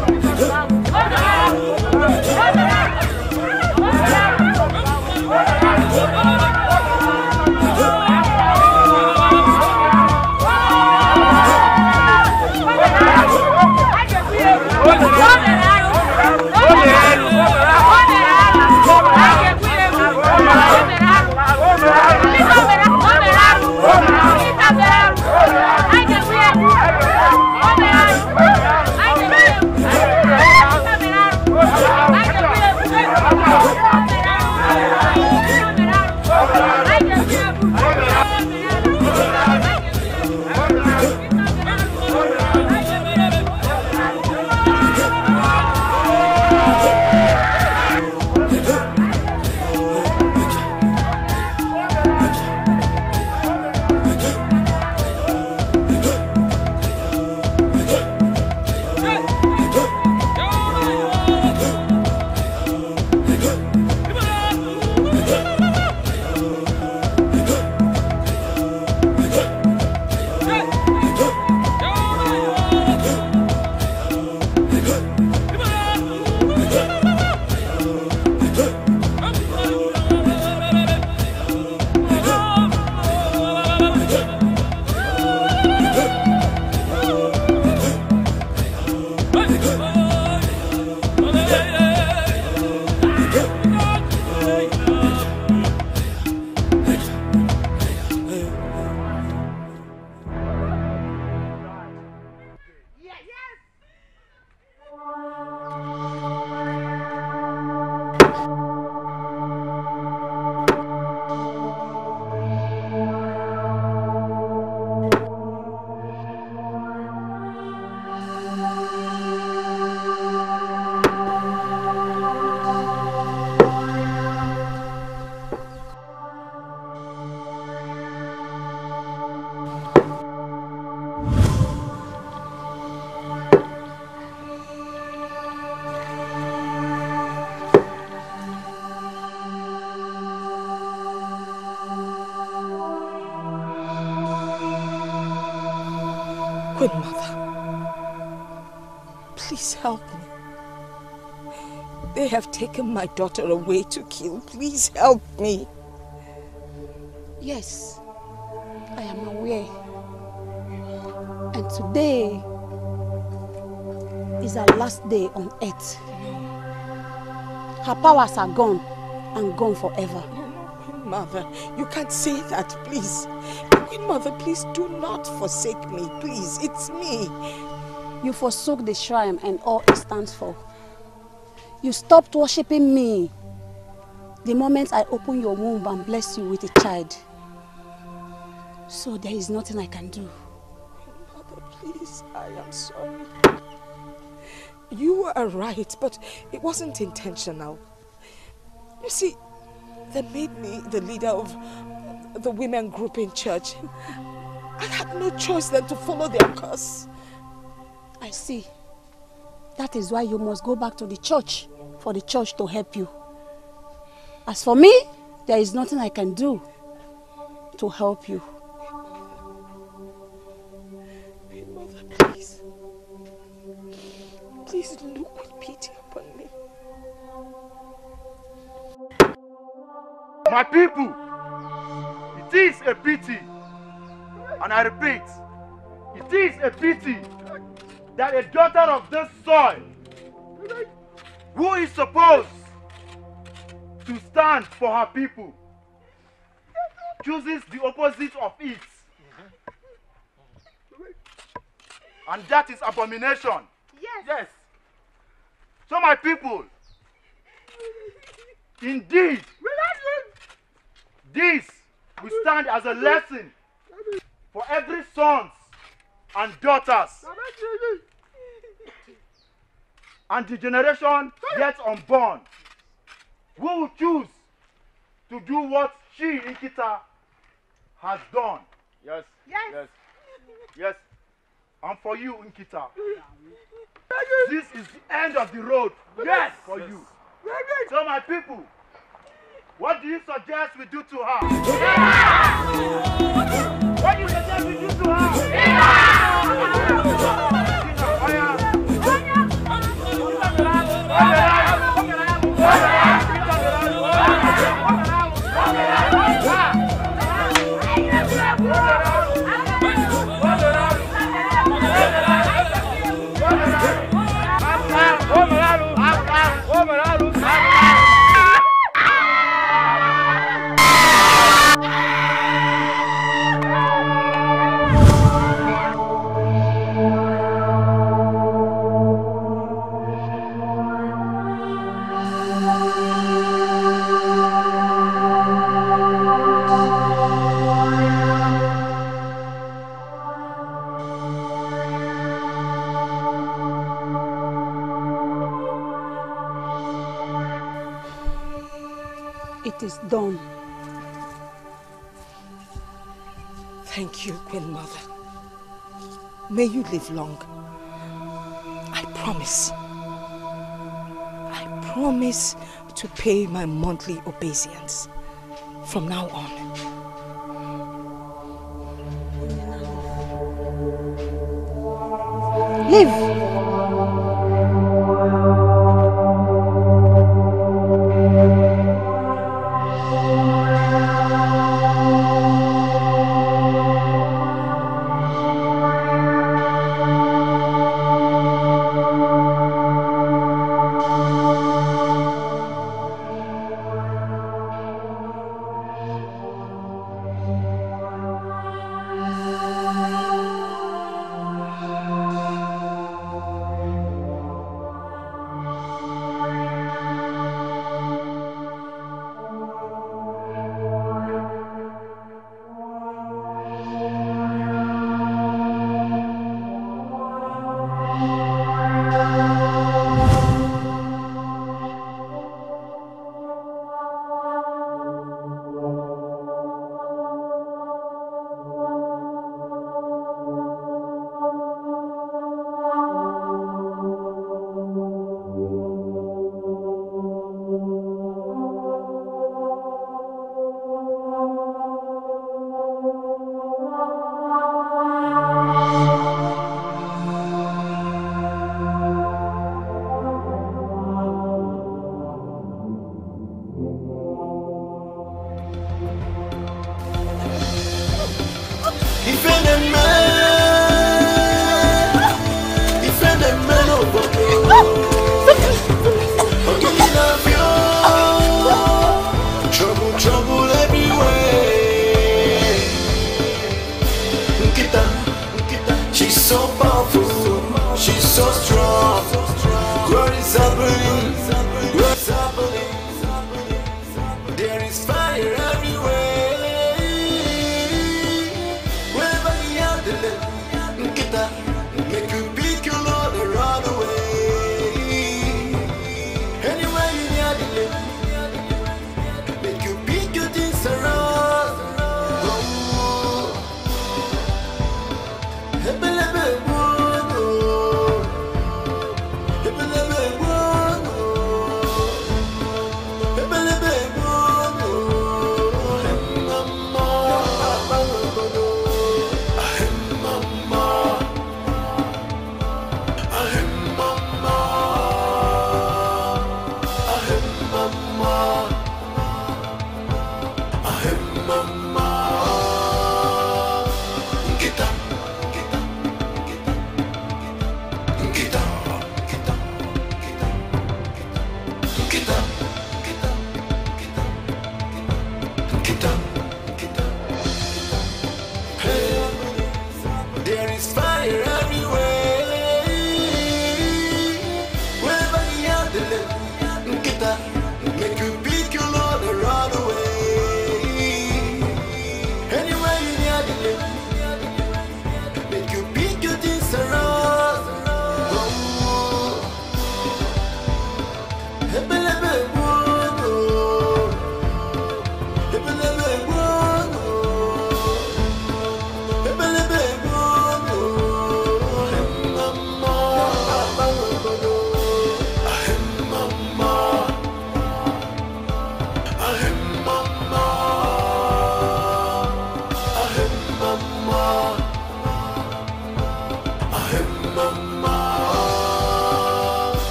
They have taken my daughter away to kill. Please help me. Yes, I am aware. And today is our last day on earth. Her powers are gone and gone forever. Mother, you can't say that, please. Queen Mother, please do not forsake me, please. It's me. You forsook the shrine and all it stands for. You stopped worshipping me the moment I opened your womb and blessed you with a child. So there is nothing I can do. Mother, please, I am sorry. You are right, but it wasn't intentional. You see, they made me the leader of the women group in church. I had no choice than to follow their curse. I see. That is why you must go back to the church for the church to help you. As for me, there is nothing I can do to help you. Mother, please. Please look with pity upon me. My people, it is a pity, and I repeat, it is a pity that a daughter of this soil, who is supposed to stand for her people, chooses the opposite of it. And that is abomination. Yes. Yes. So my people, indeed, this will stand as a lesson for every sons and daughters and the generation yet unborn who will choose to do what she, Nikita, has done. Yes. Yes. Yes. Yes. And for you, Nkita, this is the end of the road. Yes. For you. So, my people, what do you suggest we do to her? What do you suggest we do to her? May you live long. I promise. I promise to pay my monthly obeisance from now on. Live!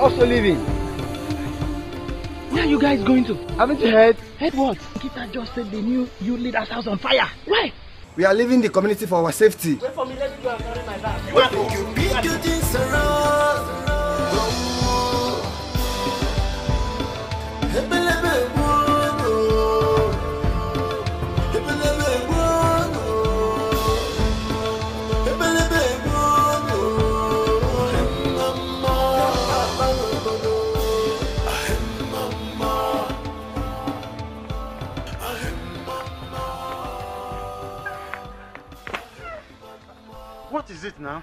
You're also leaving. Where are you guys going to? Haven't you heard? Heard what? Kita just said the new you leader's house on fire. Why? We are leaving the community for our safety. Wait for me, let me go and carry my bag. You want to? You is it now?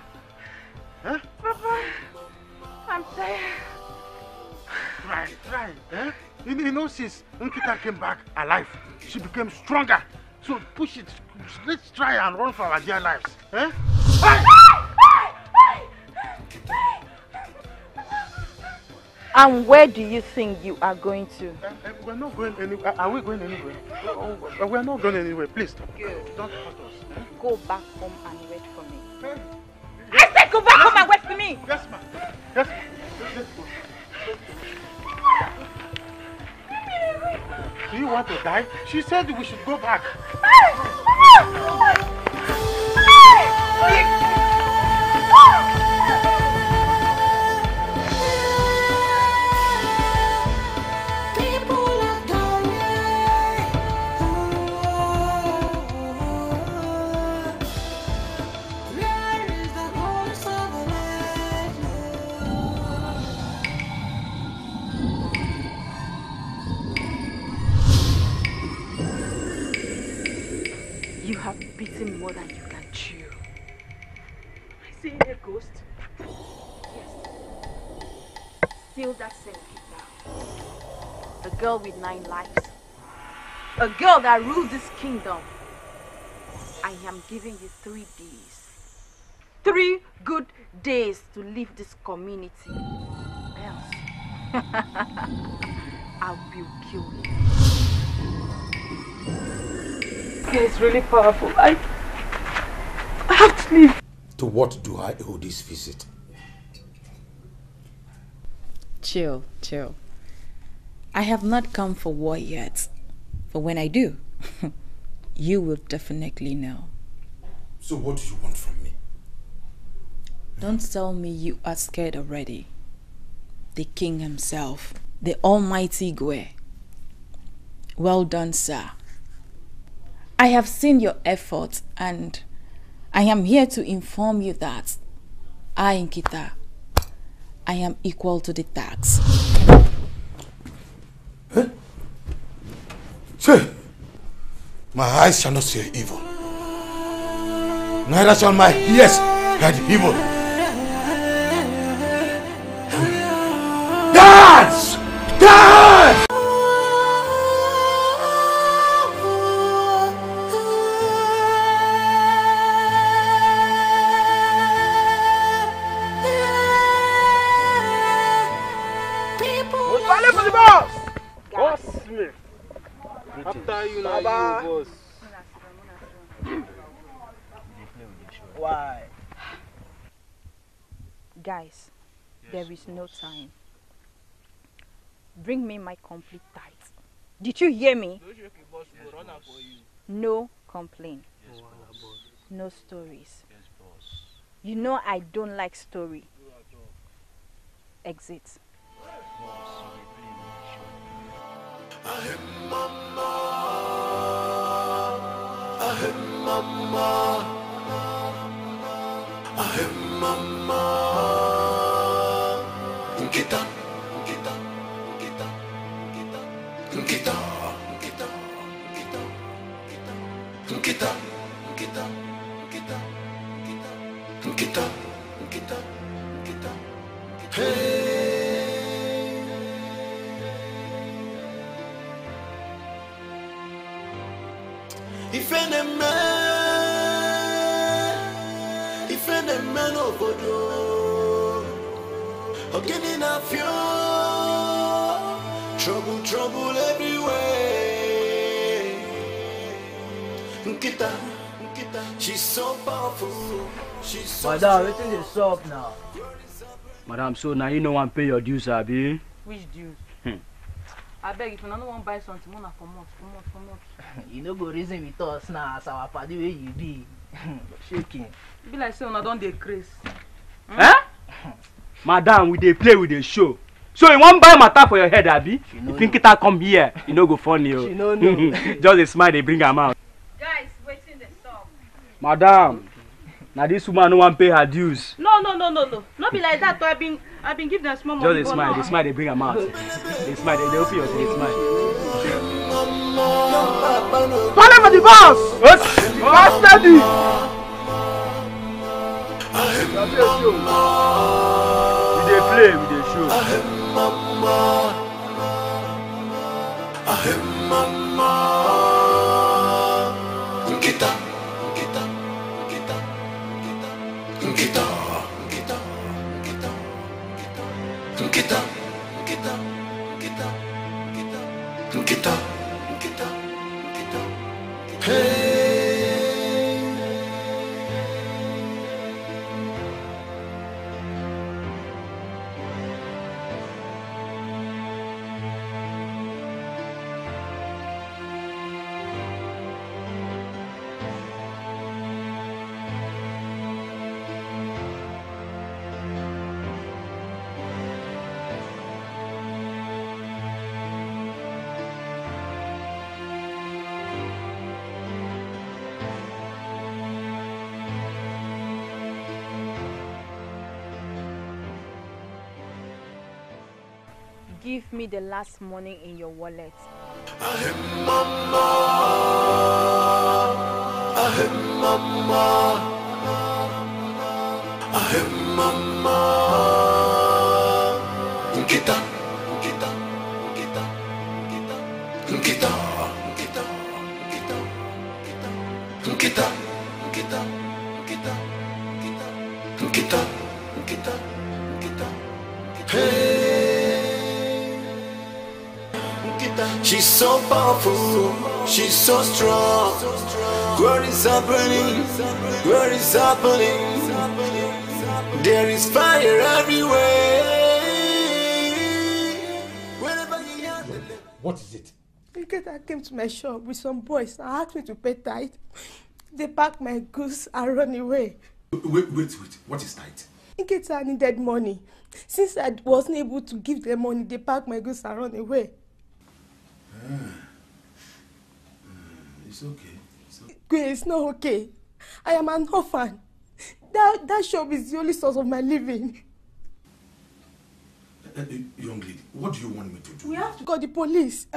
Huh? Papa, I'm tired. Try, try. Eh? You, you know, since Nkita came back alive, she became stronger. So push it. Let's try and run for our dear lives. Eh? And where do you think you are going to? Eh, We're not going anywhere. Are we going anywhere? Oh, We're not going anywhere. Please. Good. Don't hurt us. Go back home and. I said go back home and wait for me. Yes, ma'am. Yes, ma'am. Do you want to die? She said we should go back. Beaten more than you can chew. Am I see a ghost. Yes. Still that same Kita. A girl with nine lives. A girl that rules this kingdom. I am giving you three days. Three good days to leave this community. Else, I will kill you. It's really powerful. I, I have to leave. To what do I owe this visit? Chill, chill. I have not come for war yet. But when I do, you will definitely know. So what do you want from me? Don't tell me you are scared already. The king himself, the almighty Gwe. Well done, sir. I have seen your efforts and I am here to inform you that I, Nkita, I am equal to the tax. Eh? Say, my eyes shall not see evil. Neither shall my ears hear evil. Guys, there is no time. Bring me my complete tithe. Did you hear me? No complaint. No stories. You know I don't like story. Exit. Nkita, Ogini na fio Trouble, trouble everywhere Nkita, Nkita She's so powerful She's so Madam, wetin dey sup now? Madam, so now you no wan pay your dues, abi? Which dues? Hmm. abeg if una no wan buy something una comot comot comot. you no go reason with us now as our padi wey you be shaking. e be like say una don dey craze. Eh? Madam, we dey play, we dey show. So you wan buy matter for your head, abi? If Nkita come here, e no go funny o. Just dey smile dey bring am out. guys wetin dey sup. Madam, na dis woman no wan pay her dues. no no no no no no be like that o i bin i bin give dem small Just money dey smile, dey smile dey bring am out. Dey smile, dey open your face, smile. Follow me the boss! Yes! steady! We dey play, we show. Nkita, nkita, nkita. Hey. Me the last money in your wallet. She's so powerful, she's so strong. What is happening? What is happening? There is fire everywhere. What is it? Nkita came to my shop with some boys and asked me to pay tithe. They packed my goods and run away. Wait, wait, wait. What is tight? In case I needed money. Since I wasn't able to give them money, they packed my goods and run away. It's okay. It's okay. Gwe, it's not okay. I am an orphan. That, that shop is the only source of my living. Uh, uh, young lady, what do you want me to do? We have to call the police.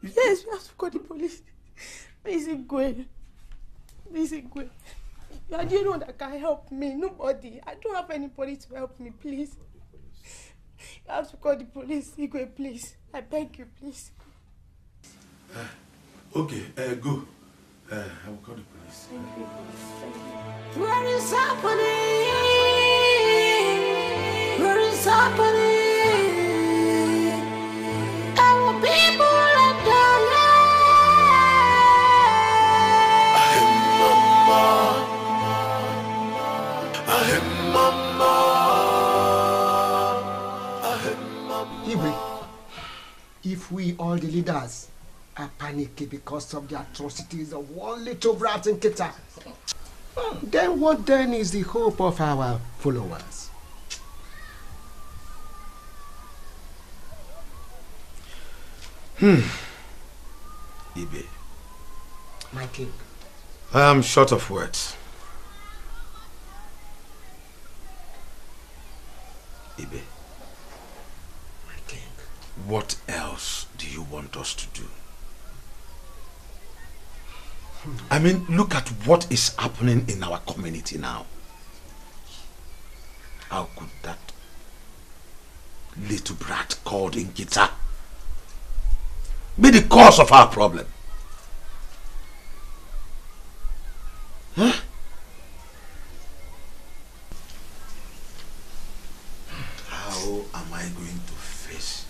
Yes, we have to call the police. Please, Igwe. Please, Igwe. You are the only one that can help me. Nobody. I don't have anybody to help me, please. You have to call the police. Igwe, please. I beg you, please. Okay, uh, go. Uh, I will call the police. What is happening? What is happening? Our people are dying. Ibe, if we all the leaders are panicking because of the atrocities of one little brat Nkita, then what then is the hope of our followers? Hmm. Ibe, My king. I am short of words. Ibe, My king. what else do you want us to do? I mean, look at what is happening in our community now. How could that little brat called Nkita be the cause of our problem? Huh? How am I going to face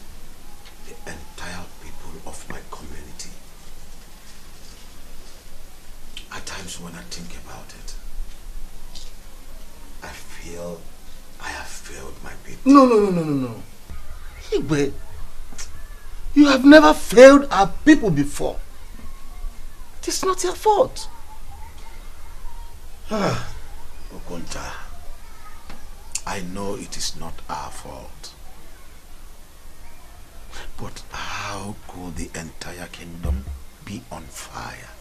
the entire people of my community? At times when I think about it, I feel I have failed my people. No, no, no, no, no, no. Igwe, you have never failed our people before. It is not your fault. Ah, Okonta, I know it is not our fault. But how could the entire kingdom be on fire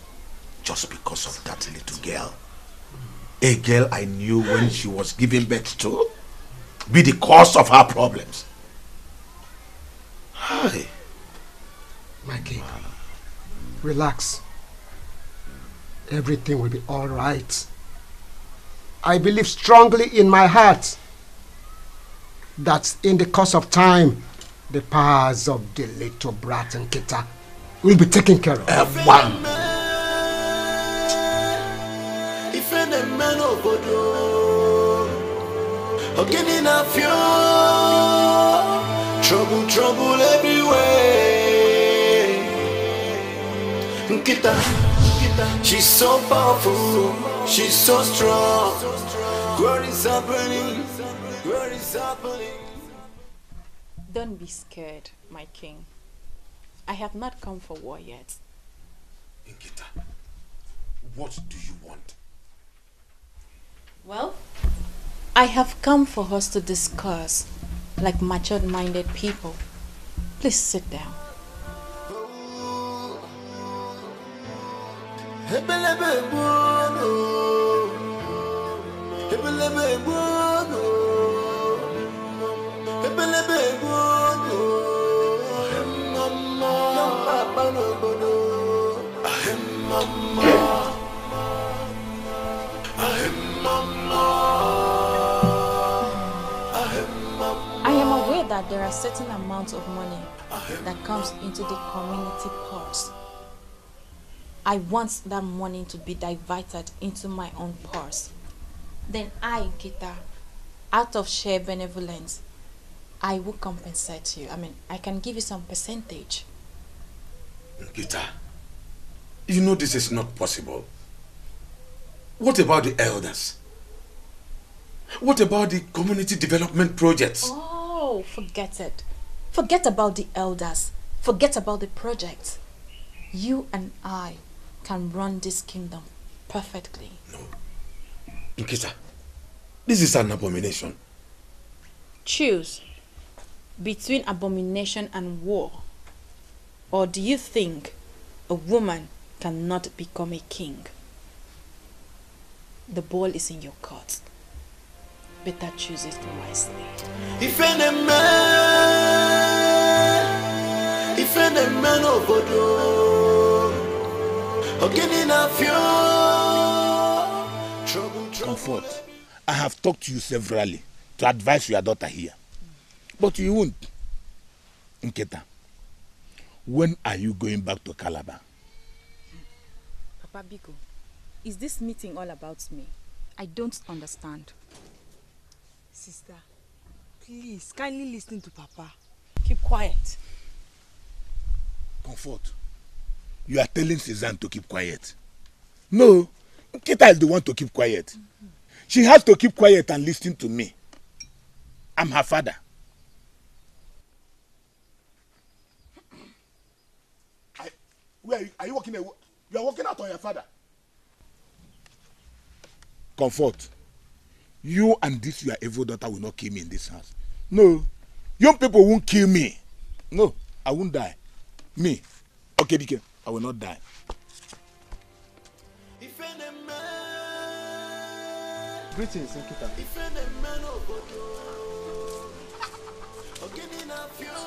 just because of that little girl. A girl I knew when she was giving birth to be the cause of her problems. Hi. my king. relax. Everything will be all right. I believe strongly in my heart that in the course of time, the powers of the little brat Nkita will be taken care of. One. N'obodo ogini na fio trouble trouble everywhere nkita she's so powerful she's so strong what is happening what is happening Don't be scared, my king. I have not come for war yet. Nkita, what do you want? Well, I have come for us to discuss like matured minded people. Please sit down. There are certain amounts of money that comes into the community purse. I want that money to be diverted into my own purse. Then I, Gita, out of sheer benevolence, I will compensate you. I mean, I can give you some percentage. Nkita, you know this is not possible. What about the elders? What about the community development projects? Oh, Oh, forget it. Forget about the elders. Forget about the project. You and I can run this kingdom perfectly. No. Nkita, this is an abomination. Choose between abomination and war. Or do you think a woman cannot become a king? The ball is in your court. Better choose it wisely. Ife na-eme Ife na-eme n'obodo Ogini na fio Trouble trouble Comfort. I have talked to you severally to advise your daughter here. But you won't. Nkita, when are you going back to Calabar? Papa Biko, is this meeting all about me? I don't understand. Sister, please kindly listen to Papa. Keep quiet. Comfort. You are telling Suzanne to keep quiet. No, Nkita is the one to keep quiet. She has to keep quiet and listen to me. I'm her father. I, where are you, are you working? You are working out on your father. Comfort. You and this your evil daughter will not kill me in this house. No, young people won't kill me. No, I won't die. Me, okay, DK, I will not die. Greetings, Nkita. Ife na-eme n'obodo Ogini na fio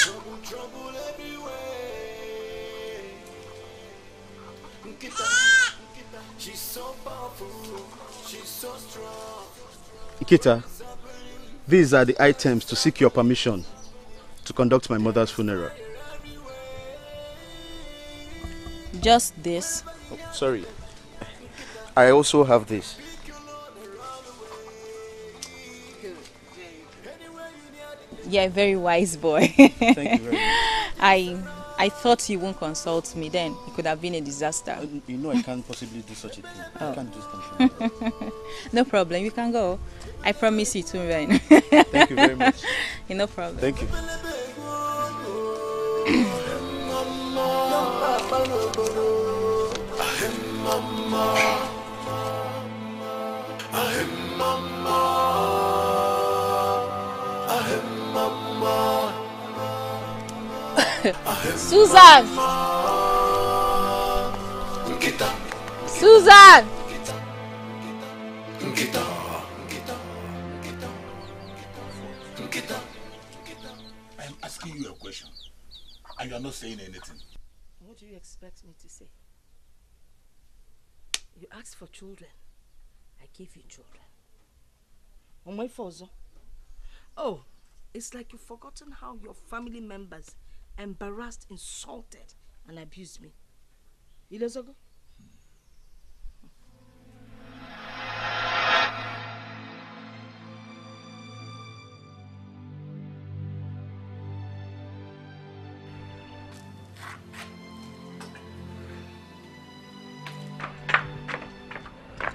Trouble trouble everywhere Nkita Nkita She's so powerful She's so strong Nkita, these are the items to seek your permission to conduct my mother's funeral. Just this. Oh, sorry. I also have this. You're very wise boy. Thank you very much. I I thought you won't consult me then. It could have been a disaster. Uh, you know I can't possibly do such a thing. Oh. I can't do something no problem. You can go. I promise you to rain. Thank you very much. no problem. Thank you. Susan! Susan! I am asking you a question, and you are not saying anything. What do you expect me to say? You asked for children. I gave you children. Omoifozo. Oh, it's like you've forgotten how your family members embarrassed, insulted, and abused me. Ilezogo?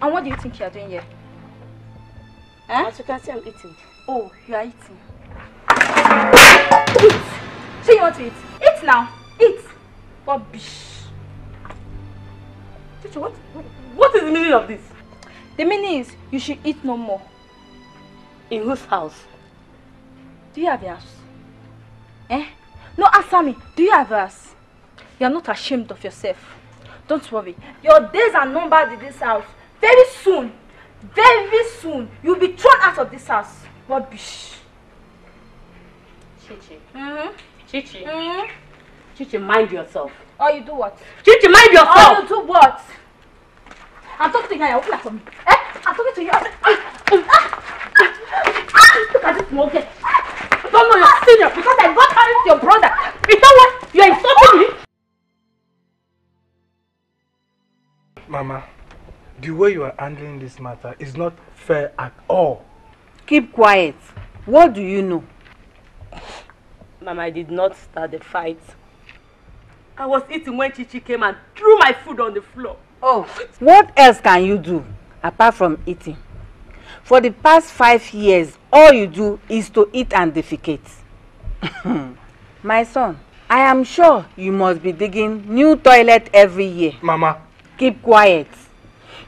And what do you think you are doing here? Eh? As you can see, I'm eating. Oh, you are eating. Eat! So you want to eat? Eat now. Eat. Rubbish. Teacher, what, what is the meaning of this? The meaning is you should eat no more. In whose house? Do you have a house? Eh? No, answer me. Do you have a house? You are not ashamed of yourself. Don't worry. Your days are numbered in this house. Very soon, very soon, you'll be thrown out of this house. Rubbish. Chichi. Mm-hmm. Chichi. Mm-hmm. Chichi, mind yourself. Or you do what? Chichi, mind Or yourself. you do what? I'm talking to you. Open up for me. Eh? I'm talking to you. Look at this small girl. You don't know you're senior because I got married to your brother. You know what? You're insulting me. Mama, the way you are handling this matter is not fair at all. Keep quiet. What do you know? Mama, I did not start the fight. I was eating when Chichi came and threw my food on the floor. Oh, what else can you do apart from eating? For the past five years, all you do is to eat and defecate. My son, I am sure you must be digging new toilet every year. Mama. Keep quiet.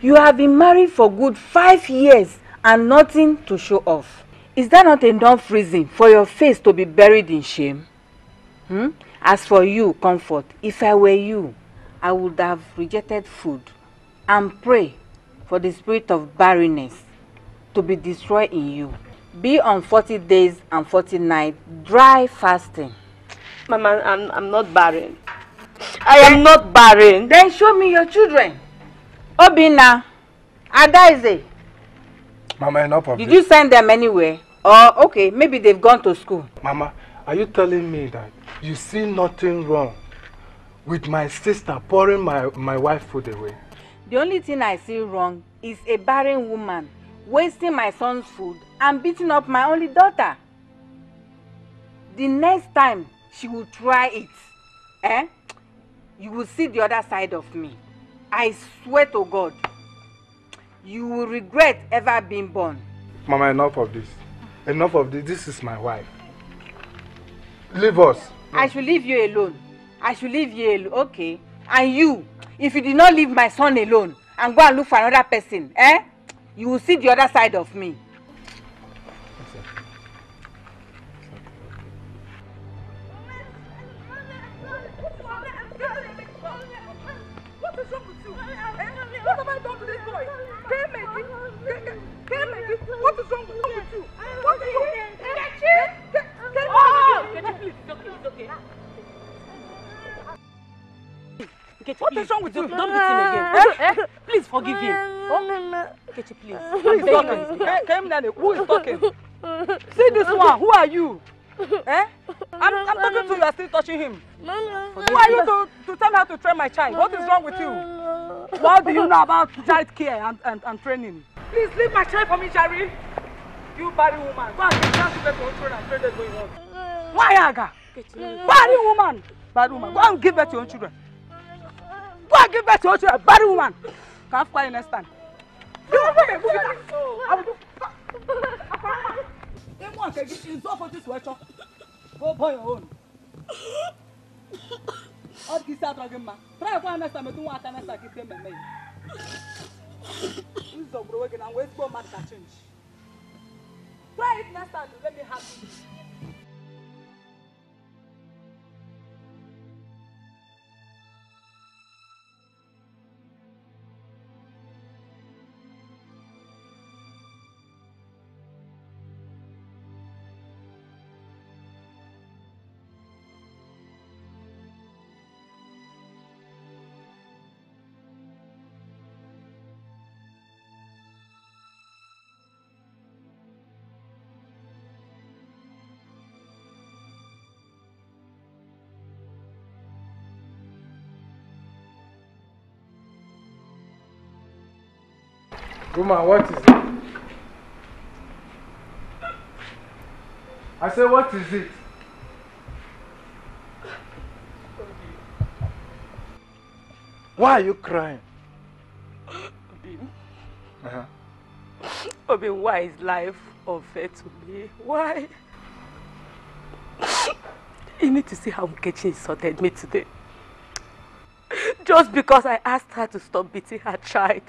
You have been married for good five years and nothing to show off. Is that not enough reason for your face to be buried in shame? Hmm? As for you, Comfort, if I were you, I would have rejected food and pray for the spirit of barrenness to be destroyed in you. Be on 40 days and 40 nights dry fasting. Mama, I'm, I'm not barren. I am not barren. Then show me your children. Obina, Adaize, Mama, enough of did this. you send them anywhere? Or, okay, maybe they've gone to school. Mama, are you telling me that you see nothing wrong with my sister pouring my, my wife food away? The only thing I see wrong is a barren woman wasting my son's food and beating up my only daughter. The next time she will try it, eh? You will see the other side of me. I swear to God, you will regret ever being born. Mama, enough of this. Enough of this. This is my wife. Leave us. I should leave you alone. I should leave you alone. Okay. And you, if you did not leave my son alone and go and look for another person, eh? You will see the other side of me. Nkechi, What is wrong with you? Don't beat him again. Eh? Eh? Please forgive him. Oh, Nkechi, please. Who is talking? Eh, Kemnane, who is talking? See this one, who are you? Eh? I'm, I'm talking to you, you are still touching him. Who are you to, to tell how to train my child? What is wrong with you? What do you know about child care and, and, and training? Please leave my child for me, Jerry. You body woman. Go and get down to bed for children and train them going on. Why, Aga? Body woman. Bad woman. Go and give birth to your own children. Go and give birth to own children. Bad woman. Can't fly next time. You will move it, move it. I will do. Then one can get in so for this sweater. Go buy your own. All this out of him, Try one next time. Do one can next time. Keep them. This is a broken and wait for man can change. Try it next time. Let me have it. Woman, what is it? I say, what is it? Why are you crying? Uh-huh. Obi, why is life unfair to me? Why? You need to see how Nkechi insulted me today. Just because I asked her to stop beating her child.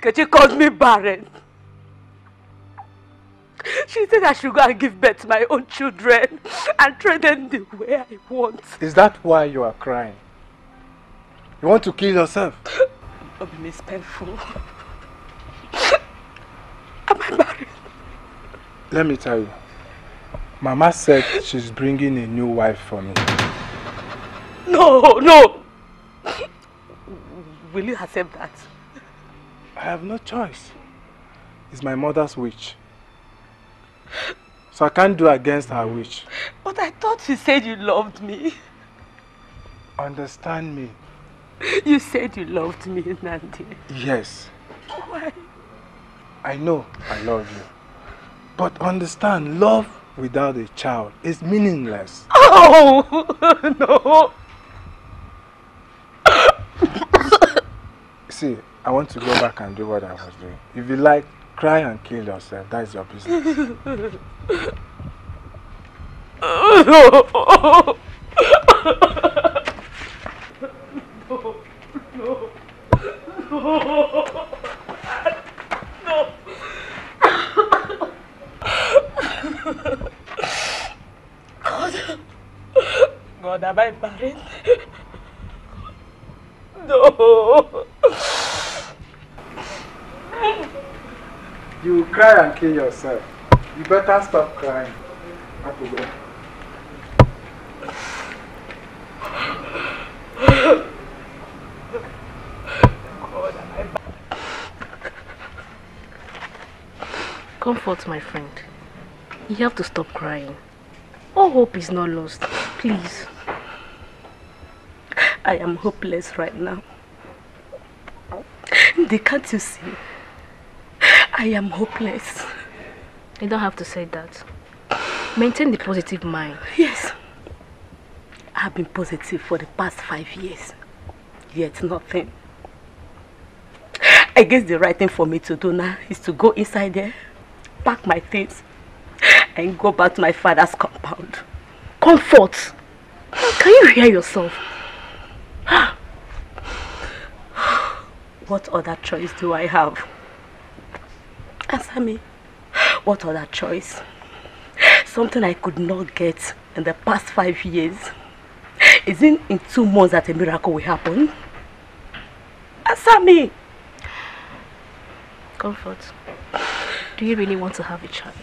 Nkechi called me barren. She said I should go and give birth to my own children and train them the way I want. Is that why you are crying? You want to kill yourself? Obi, it's painful. Let me tell you. Mama said she's bringing a new wife for me. No, no! Will you accept that? I have no choice. It's my mother's wish. So I can't do against her wish. But I thought you said you loved me. Understand me. You said you loved me, Nandi. Yes, Why? I know I love you. But understand, love without a child is meaningless. Oh, no! See, I want to go back and do what I was doing. If you like, cry and kill yourself. That is your business. no, no, no, no. God, God, am I married? No. You will cry and kill yourself. You better stop crying. Have to go. Comfort, my friend. You have to stop crying. All hope is not lost. Please. I am hopeless right now. They can't you see? I am hopeless. You don't have to say that. Maintain the positive mind. Yes. I've been positive for the past five years. Yet nothing. I guess the right thing for me to do now is to go inside there, pack my things, and go back to my father's compound. Comfort. Can you hear yourself? What other choice do I have? Answer me. What other choice? Something I could not get in the past five years. Isn't in two months that a miracle will happen? Answer me. Comfort. Do you really want to have a child?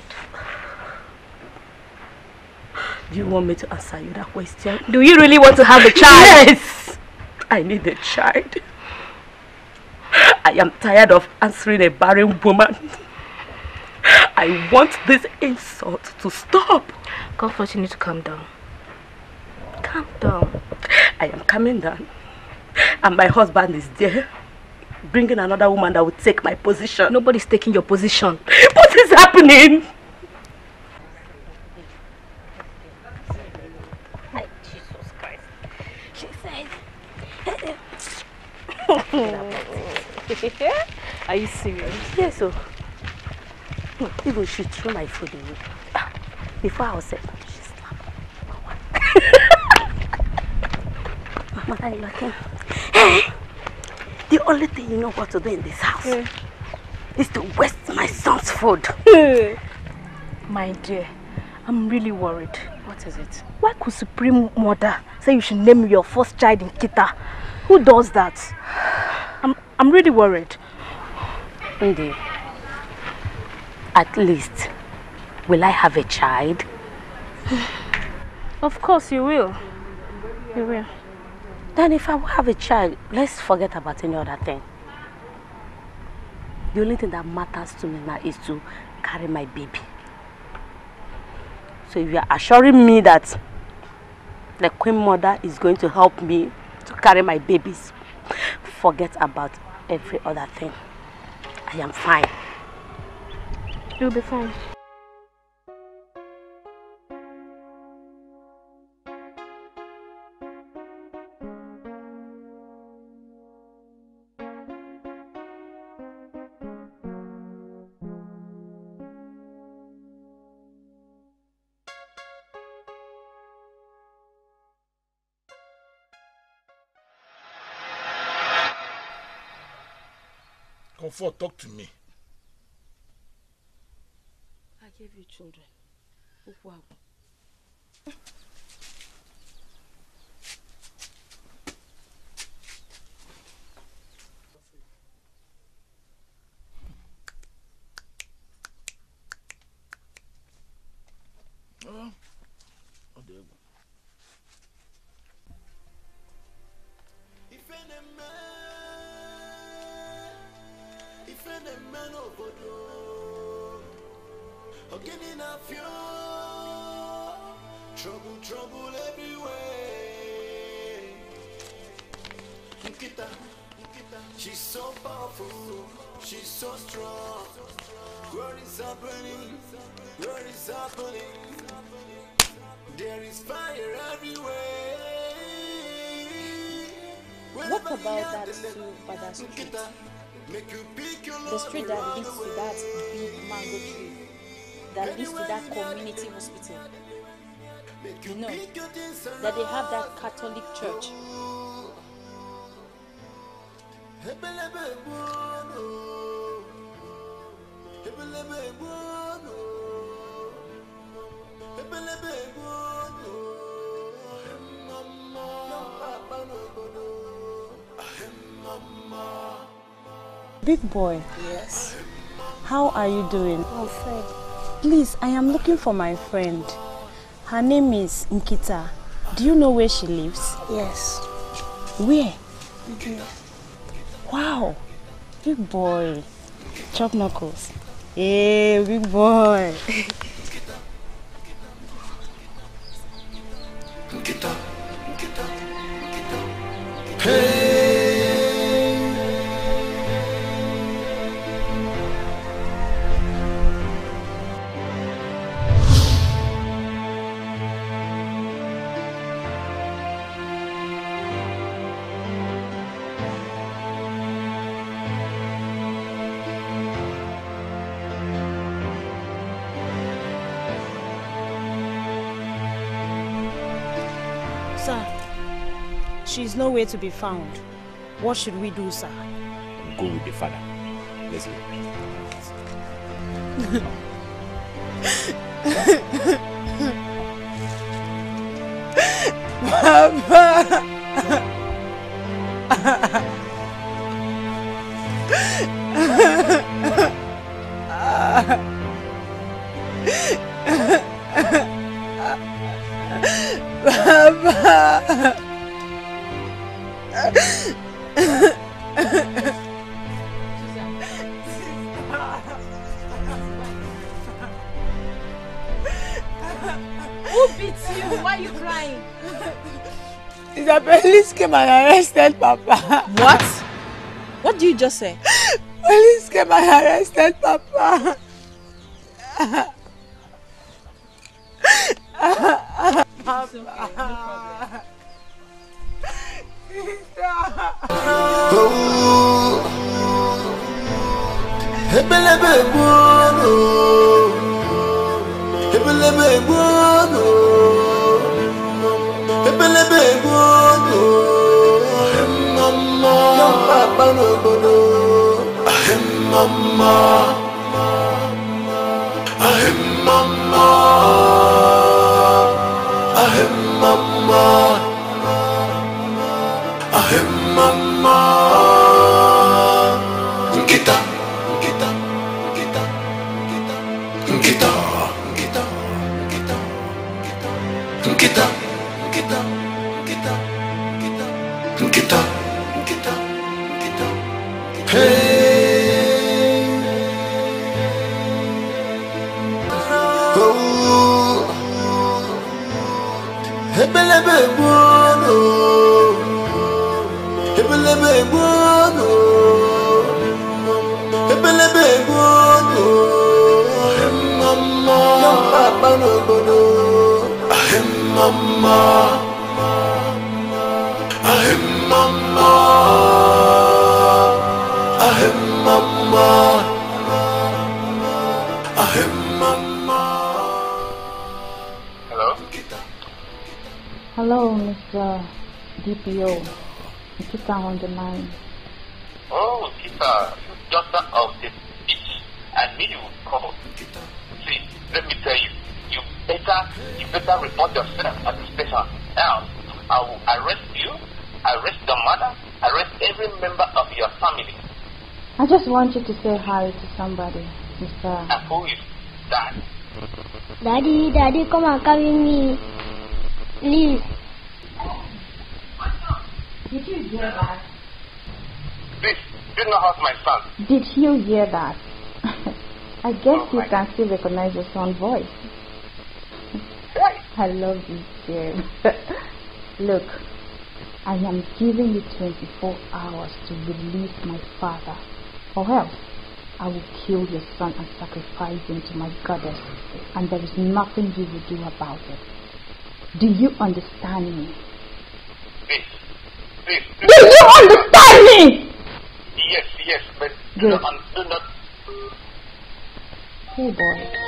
Do you want me to answer you that question? Do you really want to have a child? Yes! I need a child. I am tired of answering a barren woman. I want this insult to stop. Comfort, you need to calm down. Calm down. I am coming down. And my husband is there. Bringing another woman that will take my position. Nobody's taking your position. What is happening? Are you serious? Yes, sir. Even she threw my food away. Before I was set, she slapped. Mother, you looking? Hey, eh? the only thing you know what to do in this house eh? is to waste my son's food. Eh. My dear, I'm really worried. What is it? Why could Supreme Mother say you should name your first child Nkita? Who does that? I'm, I'm really worried. Indeed. At least, will I have a child? Of course you will. You will. Then if I will have a child, let's forget about any other thing. The only thing that matters to me now is to carry my baby. So if you are assuring me that the queen mother is going to help me to carry my babies, forget about every other thing. I am fine. You'll be. Comfort, talk to me. I gave you children. Wow. She's so powerful She's so strong What is happening? What is happening? There is fire everywhere What about that two other street? The street that leads to that big mango tree, that leads to that community hospital. You know, that they have that Catholic church. Big boy, Yes. how are you doing? I'm fine. Please, I am looking for my friend. Her name is Nkita. Do you know where she lives? Yes. Where? Mhm. Wow. Big boy. Chop knuckles. Hey, big boy. nowhere to be found. What should we do, sir? Go with the father. Let's go. Baba. Came and arrested Papa. What? What do you just say? Police came and arrested Papa. Hello, Mr. DPO. Nkita on the line. Oh, Kita, you daughter of the bitch. I knew you would call. See, let me tell you, you better, you better report yourself at the station. Else, I will arrest you, arrest your mother, arrest every member of your family. I just want you to say hi to somebody, Mr. And who is that? Daddy, daddy, come and carry me. Please. You hear that? I guess oh you can still recognize your son's voice. I love you, Jim. Look, I am giving you 24 hours to release my father, or else I will kill your son and sacrifice him to my goddess, and there is nothing you will do about it. Do you understand me? Please, please. Do you understand me? Yes, yes, but Good. not, un- do not. Hey, boy.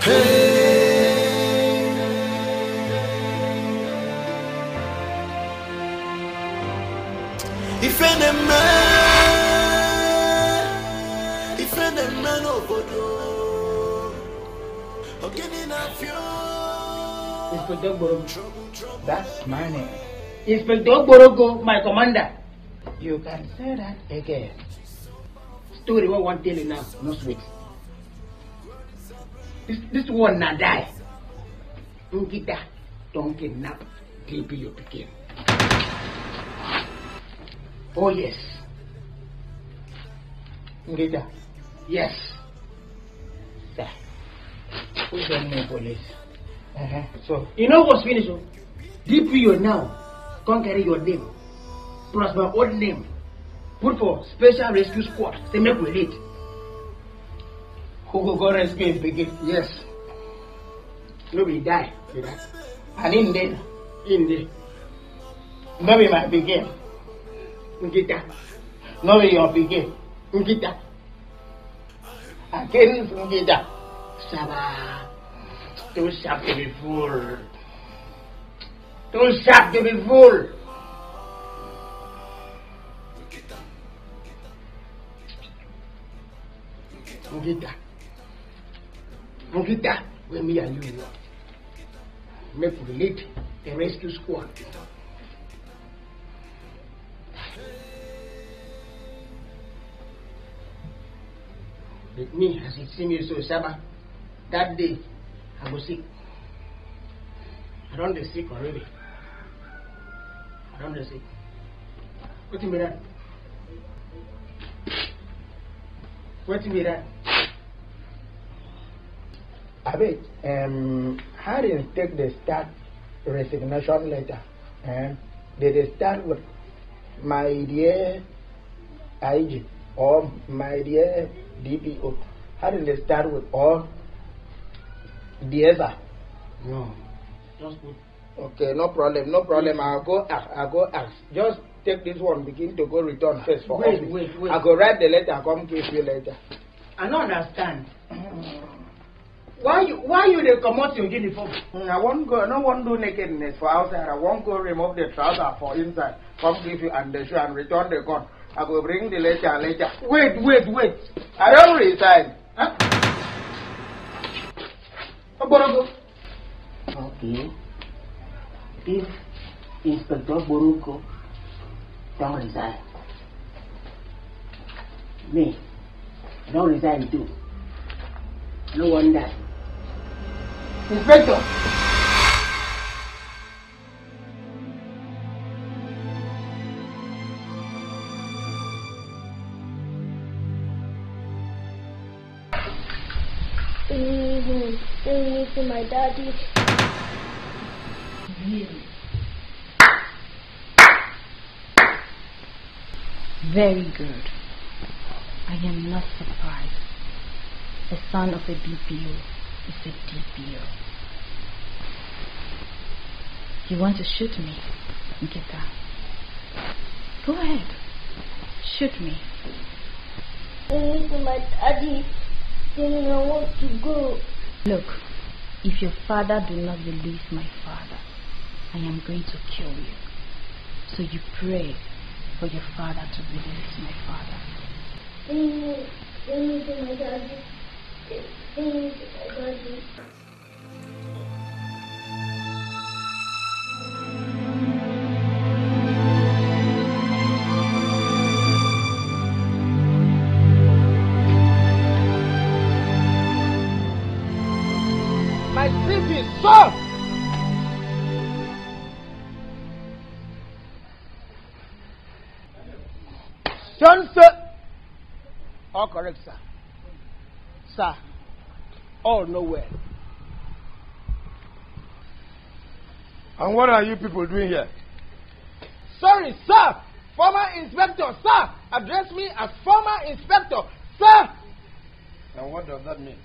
Hey Ife na-eme Ife na-eme n'obodo Ogini na-afịọ Inspector Gborogo. That's my name. Inspector Gborogo, my commander. You can say that again. Story what one tell you now, no sweet. This, this one na die. Nkita don't kidnap DP your pikin. Oh yes. Nkita. Yes. Sir. Who's the name police? Uh-huh. So you know what's finished? oh? DPO now carry your name plus my old name. Put for special rescue squad. Say make we lead. Who go go rescue him begin? Yes. Nobody die. And in there, in there. Nobody my begin. Nkita. Nobody your begin. Nkita. Again Nkita. Saba. Too sharp to be full. Too sharp to be full. Nkita. Nkita. When me and you work. Make we lead the rescue squad. Me, as it seems so, Saba, that day, I was sick. I don't dey sick already. I don't dey sick. Wetin be that? Wetin be that? Abeg, um, how you take the start resignation letter? Eh? Did they start with my dear IG or my dear DPO? How did they start with all? dear sir? No. Just put Okay, no problem, no problem. I'll go ask. I'll go ask. Just take this one, begin to go return first for Wait, office. wait, wait. I'll go write the letter, come give you later. I don't understand. Why you why you dey comot your uniform? Mm, I won't go. No one do nakedness for outside. I won't go remove the trouser for inside. Come give you and the shoe and return the gun. I go bring the letter later. Wait, wait, wait. I don't resign. Oborogo. Okay. If Inspector Boruko don't resign, me don't resign too. No wonder. Inspector. Mm-hmm. Bring me to my daddy. Very good. I am not surprised. The son of a DPO is a DPO. You want to shoot me, Nkita? Go ahead. Shoot me. Me to my daddy. Me I want to go. Look, if your father do not release my father, I am going to kill you. So you pray for your father to release my father. Me, bring me to my daddy. Me to my daddy. Johnson! All correct, sir. Sir, all nowhere. And what are you people doing here? Sorry, sir! Former inspector, sir! Address me as former inspector, sir! And what does that mean?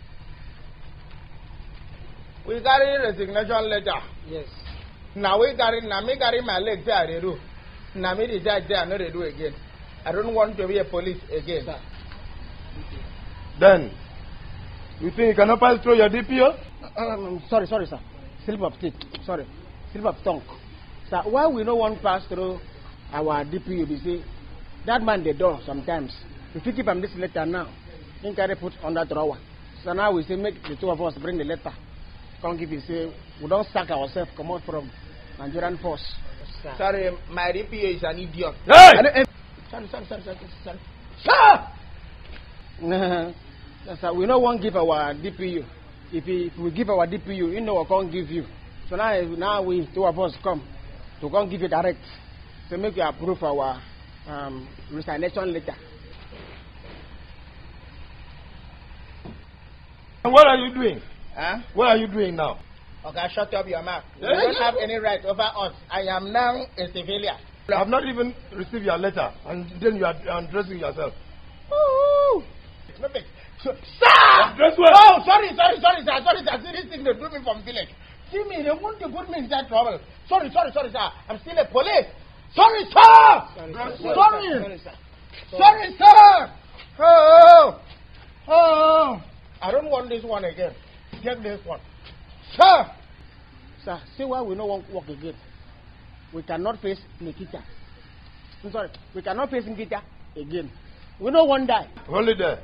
We carry resignation letter. Yes. Now we carry, now me carry my leg say I do. Now me judge say I no dey do again. I don't want to be a police again. Then, you think you cannot pass through your DPO? Um, sorry, sorry, sir. Slip of teeth. Sorry. Slip of tongue. Sir, why we no want pass through our DPO? You see, that man the door sometimes. If we keep him this letter now, he carry put on that drawer. So now we say make the two of us bring the letter. Come give you say we don't sack ourselves, come out from Nigerian force. Sorry, my DPO is an idiot. Hey! Sorry, sorry, sorry, sorry, sorry. Sir! yes, sir, we no want give our DPU. If, he, if we give our DPU, you know we can't give you. So now, now we two of us come to come give you direct. So make you approve our um, resignation letter. And what are you doing? Huh? What are you doing now? Okay, shut up your mouth. You don't have any right over us. I am now a civilian. I have not even received your letter, and then you are undressing yourself. Ooh. Stop it. Sir! Address what? Oh, sorry, sorry, sorry, sir. Sorry, sir. See this thing they do me from village. See me, they want to put me inside trouble. Sorry, sorry, sorry, sir. I'm still a police. Sorry, sir. Sorry, Sorry, sir. sorry, Sorry, sir. sorry, sir. Oh, oh. I don't want this one again. Take this one, sir. Sir, see why we no want work again. We cannot face Nikita. I'm sorry, we cannot face Nikita again. We no one die. Hold it there.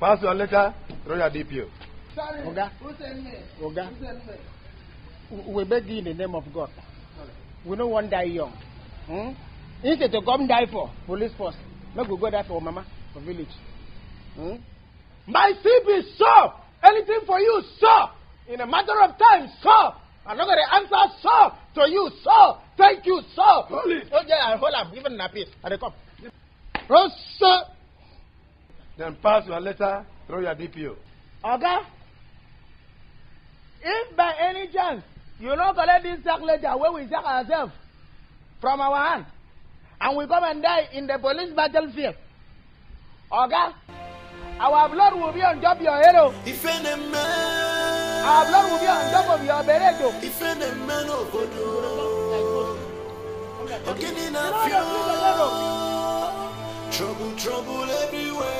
Pass your letter through your DPO. Sorry. Oga. Who sent me? Oga. Who sent me? We beg you in the name of God. We don't want die young. Hmm? Instead to come die for police force, make we go die for mama for village. Hmm? My CP, sir. Anything for you, sir. In a matter of time, sir. I'm not going to answer, sir, to you, sir. Thank you, sir. Hold it. Oh, yeah, hold on. Even in a piece. I come. Oh, sir. Then pass your letter through your DPO. Oga. if by any chance you no collect this sack later wey we sack ourselves from our hand and we come and die in the police battlefield oga our blood will be on top your head o our blood will be on top of your beret o. Ogini na fio. Trouble, trouble everywhere.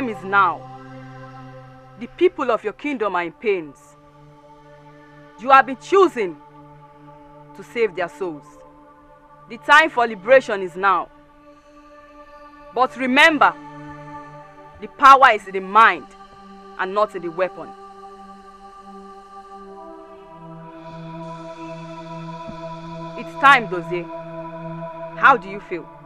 Time is now. The people of your kingdom are in pains. You have been choosing to save their souls. The time for liberation is now. But remember, the power is in the mind and not in the weapon. It's time, Dozie. How do you feel?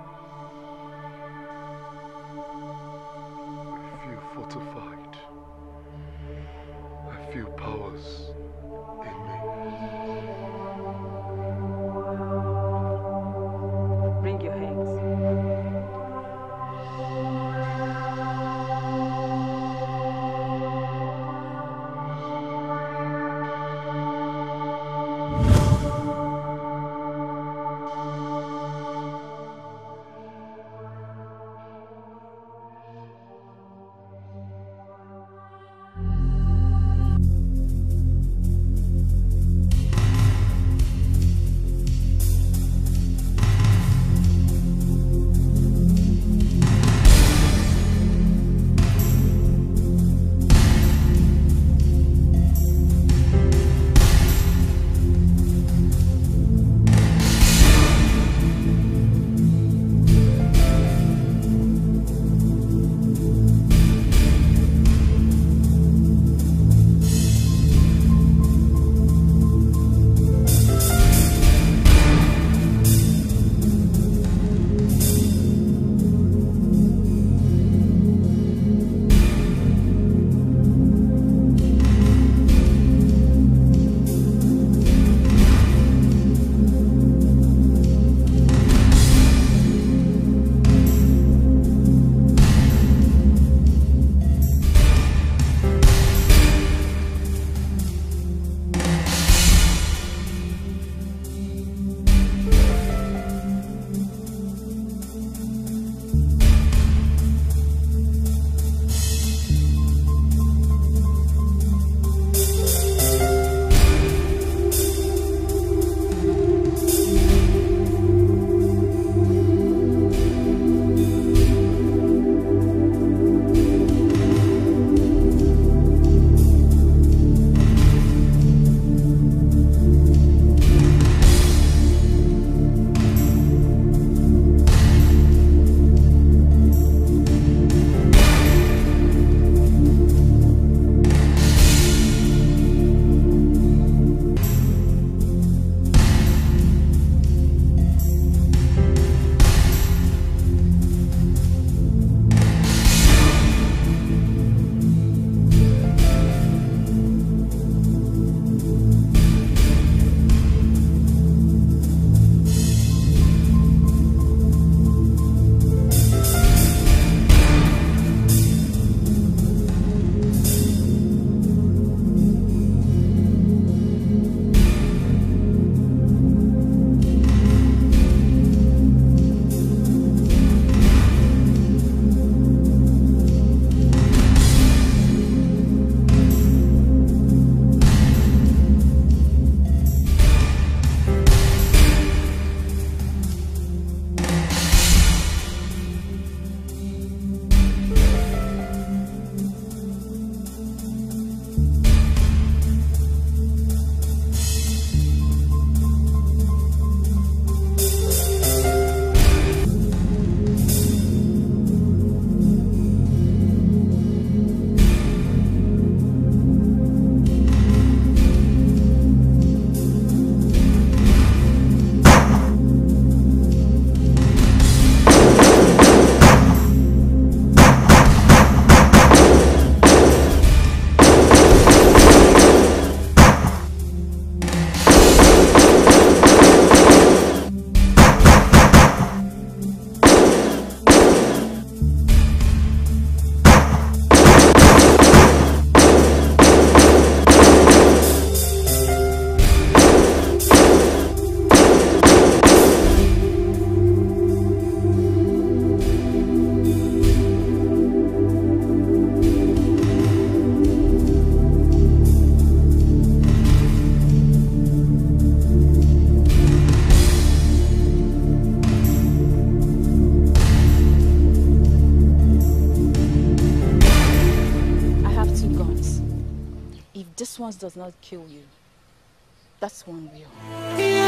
Does not kill you. That's one will.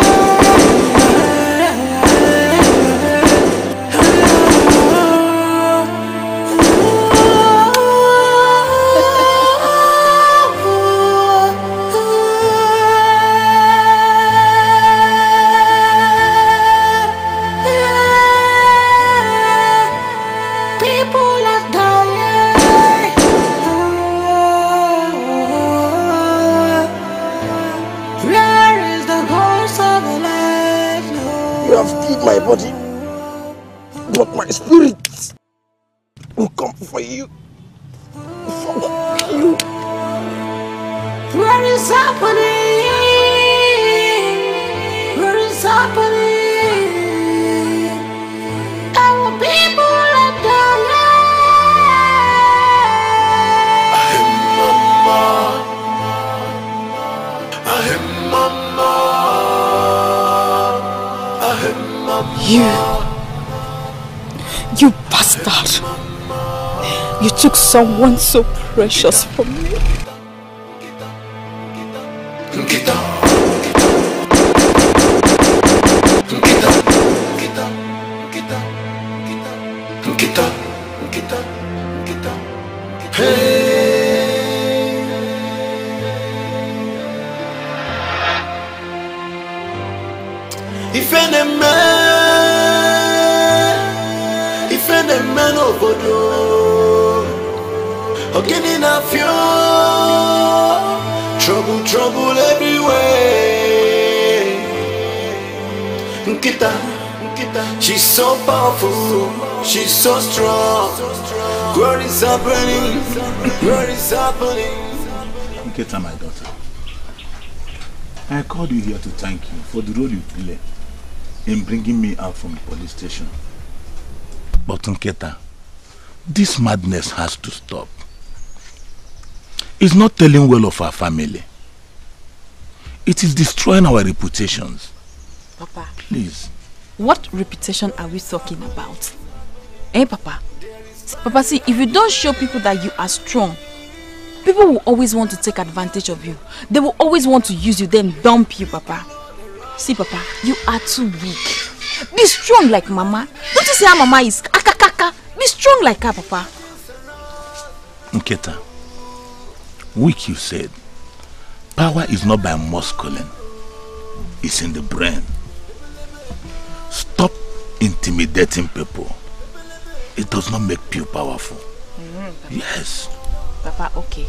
Someone so precious for me. Nkita, my daughter. I called you here to thank you for the role you play in bringing me out from the police station. But Nkita, this madness has to stop. It's not telling well of our family. It is destroying our reputations. Papa, Please. what reputation are we talking about? Eh, Papa? Papa, see, if you don't show people that you are strong, people will always want to take advantage of you. They will always want to use you, then dump you, Papa. See, Papa, you are too weak. Be strong like Mama. Don't you see how Mama is? Akakaka. Be strong like her, Papa. Nketa, weak you said. Power is not by muscling. It's in the brain. Stop intimidating people. It does not make you powerful. Yes. Papa, okay.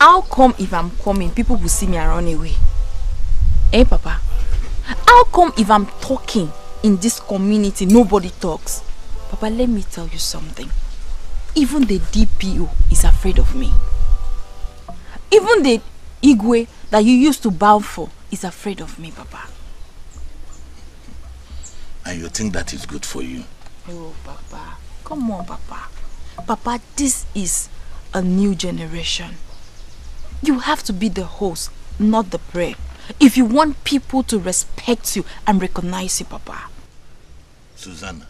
How come if I'm coming, people will see me and run away? Eh, Papa? How come if I'm talking in this community, nobody talks? Papa, let me tell you something. Even the DPO is afraid of me. Even the Igwe that you used to bow for is afraid of me, Papa. And you think that is good for you. Oh, Papa. Come on, Papa. Papa, this is a new generation. You have to be the host, not the prey. If you want people to respect you and recognize you, Papa. Susanna,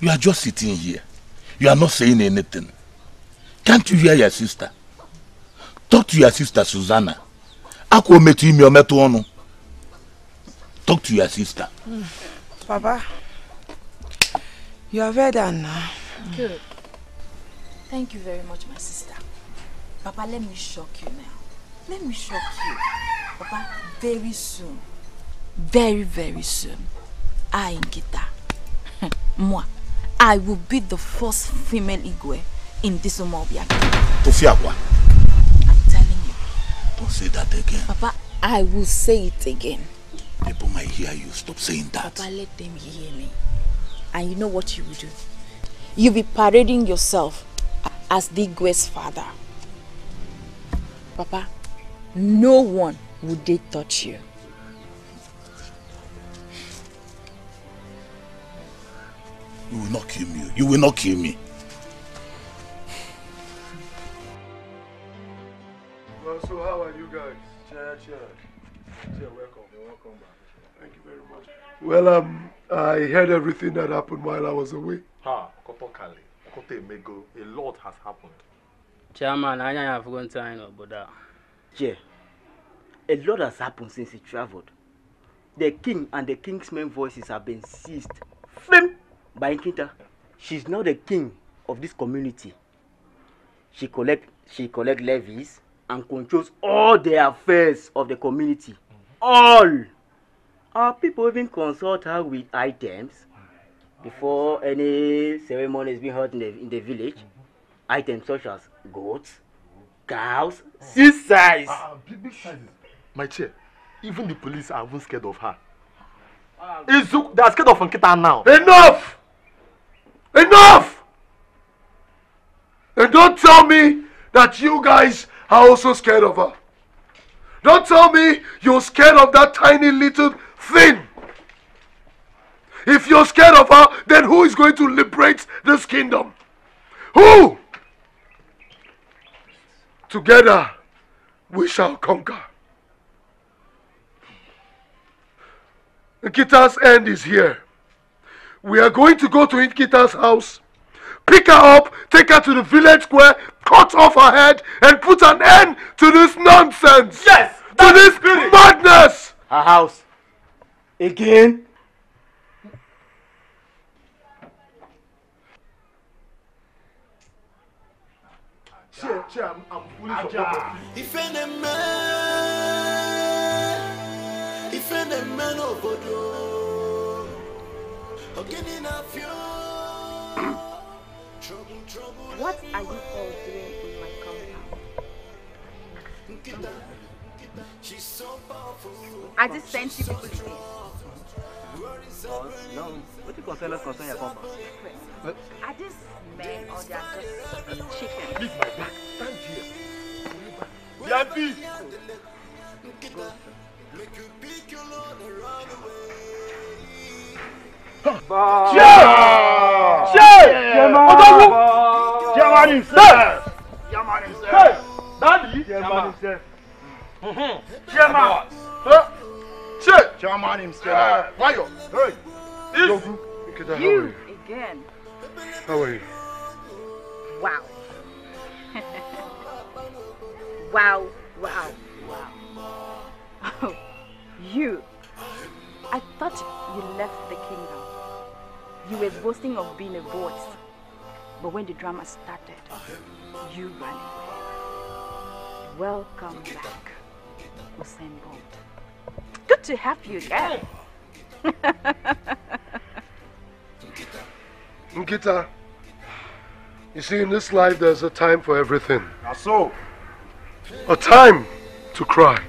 you are just sitting here. You are not saying anything. Can't you hear your sister? Talk to your sister, Susanna. Akwa metu imi ometu onu. Talk to your sister. Papa, you have heard her now. Good. Thank you very much, my sister. Papa, let me shock you now. Let me shock you. Papa, very soon, very, very soon, I, Nkita, moi, I will be the first female Igwe in this Omobia. Tofiakwa. I'm telling you. Don't say that again. Papa, I will say it again. People might hear you. Stop saying that. Papa, let them hear me. And you know what you will do? You'll be parading yourself as the Igwe's father. Papa, no one would they touch you. You will not kill me. You will not kill me. Well, so how are you guys? Chair, chair. Chair, welcome. You're welcome back. Thank you very much. Well, um, I heard everything that happened while I was away. Ha, Koto Kali, Koto Emego, a lot has happened. Chairman, anya ya afụgo ntị anyị n'obodo a. Chair, a lot has happened since he traveled. The king and the king's men voices have been seized film by Nkita. She's now the king of this community. She collect she collect levies and controls all the affairs of the community. Mm-hmm. All. Our people even consult her with items before any ceremony is being held in the, in the village. Items such as goats, cows, sisters. Ah, big, big sizes. My chair, even the police are even scared of her. Izu, they are scared of Nkita now. Enough! Enough! And don't tell me that you guys are also scared of her. Don't tell me you're scared of that tiny little thing. If you're scared of her, then who is going to liberate this kingdom? Who? Together we shall conquer. Nkita's end is here. We are going to go to Nkita's house, pick her up, take her to the village square, cut off her head, and put an end to this nonsense. Yes! To this madness! Her house. Again? Chair, chair, I'm, I'm fully Trouble, trouble What are you all doing in my compound? She's so powerful. I just sent you people today. No, what you concern us concern your compound? Are these men or they are just chicken? Leave my back. Stand here. Yabi! Chair! Chair! Odogu! Chairman himself! Chairman Hey! Daddy! Chairman himself. Huh? Chair! Chairman himself. Why you? Hey! This! You? again. How are you? Wow. wow, wow, wow. Oh, you. I thought you left the kingdom. You were boasting of being a voice. But when the drama started, you ran away. Welcome back, Usain Bolt. Good to have you again. Nkita, you see, in this life, there's a time for everything. Now so. A time to cry,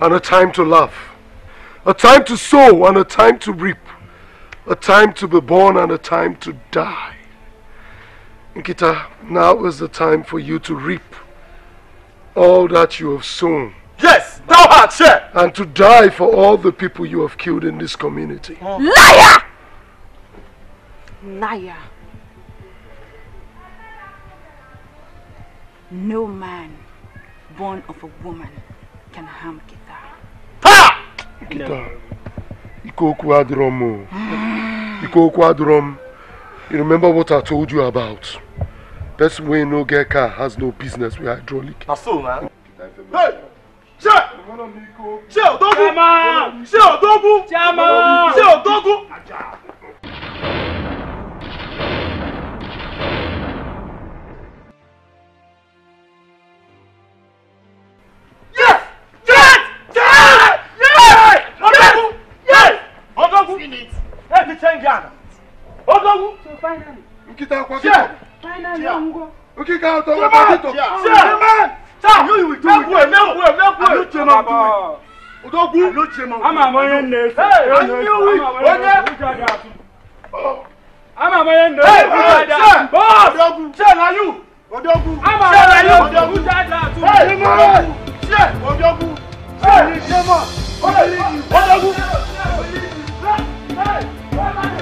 and a time to laugh. A time to sow, and a time to reap. A time to be born, and a time to die. Nkita, now is the time for you to reap all that you have sown. Yes, thou art chair. And to die for all the people you have killed in this community. Liar! Liar. No man born of a woman can harm Kita. Nkita, Ikoku Adrom. Ikoku Adrom. You remember what I told you about? Person wey no get car has no business with hydraulic. Now so, man. Hey! Chair! Chair, Odogu! Chairman! Chair, Odogu! Chairman! Finally, Nkita kwa Chair! finally, Ungo. Nkita ọtọ Chairman! kwa kito. Chairman! Chair! You, you will do it. Make way, make way, make way. Alo Chairman do it. Odogwu! Alo Chairman. Ama m onye na-eso. Hey, I knew it. Onye? Ama m onye Hey, na-eso. hey, Chair! Boss! Chair, na you! Odogwu! Ama m Chair, na onye you! na-eso. Odogwu! Chairman! Hey, Chairman! Chair! Odogwu! Hey, Chairman! Hey, Odogwu! Hey, hey,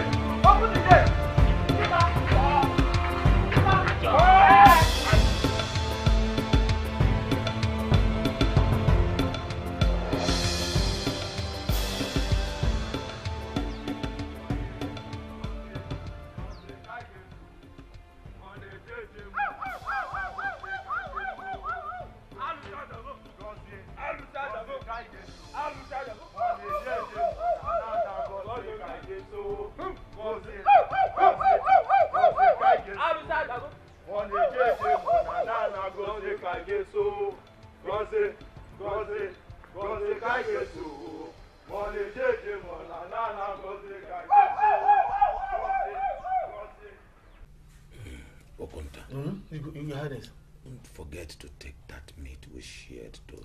ka Okunta. Mm -hmm. Your Highness. Don't forget to take that meat we shared to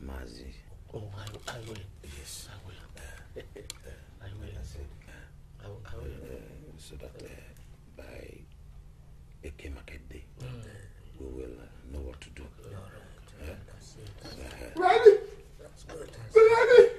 Mazi. Oh, I, I will. Yes. I will. Uh, uh, uh I will. I said, uh, I, I will. Uh, so that uh, by Eke Market Day, mm. we will uh, know what to do. Uh, uh, ready? Good.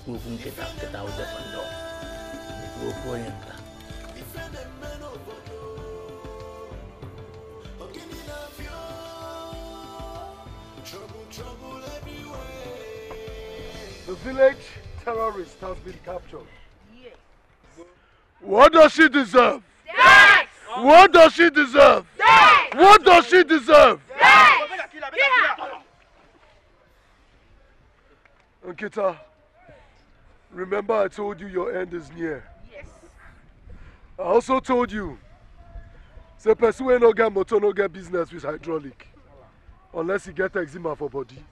I go from get out, get out there and know. Go for him. The village terrorist has been captured. What does she deserve? Death! What does she deserve? Death! What does she deserve? Nkita, remember I told you your end is near. Yes. I also told you, say person wey no get motor no get business with hydraulic unless you get eczema for body.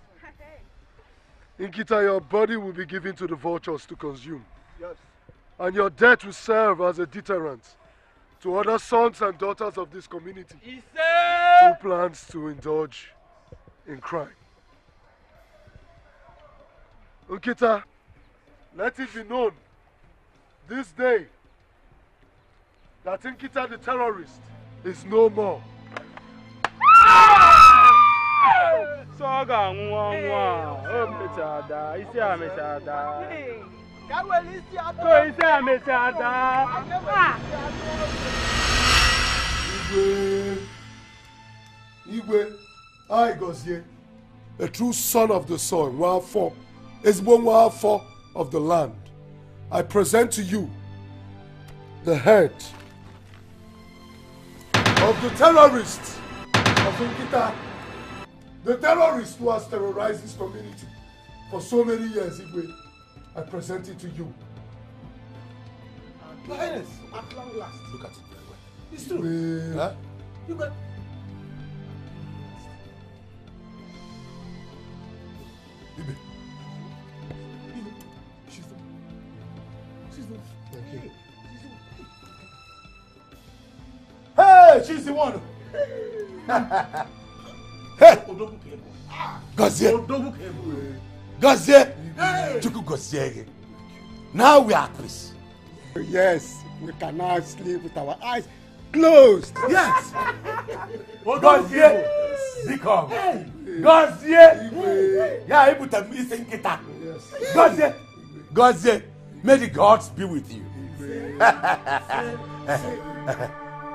Nkita, your body will be given to the vultures to consume. Yes. And your death will serve as a deterrent to other sons and daughters of this community who plans to indulge in crime. Nkita, let it be known this day that Nkita the terrorist is no more. So ọ ga-anwụ ọnwụ a o mechara daa isi a mechara daa so isi a mechara daa Igwe, Igwe, I Gozie, a true son of the soil, Nwafọ, ezigbo Nwafọ of the land. I present to you the head of the terrorist of Nkita, the terrorist who has terrorized this community for so many years, Igwe. I present it to you. Your Highness, at long last. Look at it very well. It's true. Igwe. Huh? You got. Ibe. Hey, she's the one. hey, Odogwu ka ị bụ. Gozie, Odogwu ka ị bụ. Gozie, Hey! Chukwu Gozie gị. Now we are at peace. Yes, we can now sleep with our eyes closed. Yes. Gozie, biko. Gozie. Ya ebute m isi nkịta. Gozie, Gozie, may the gods be with you.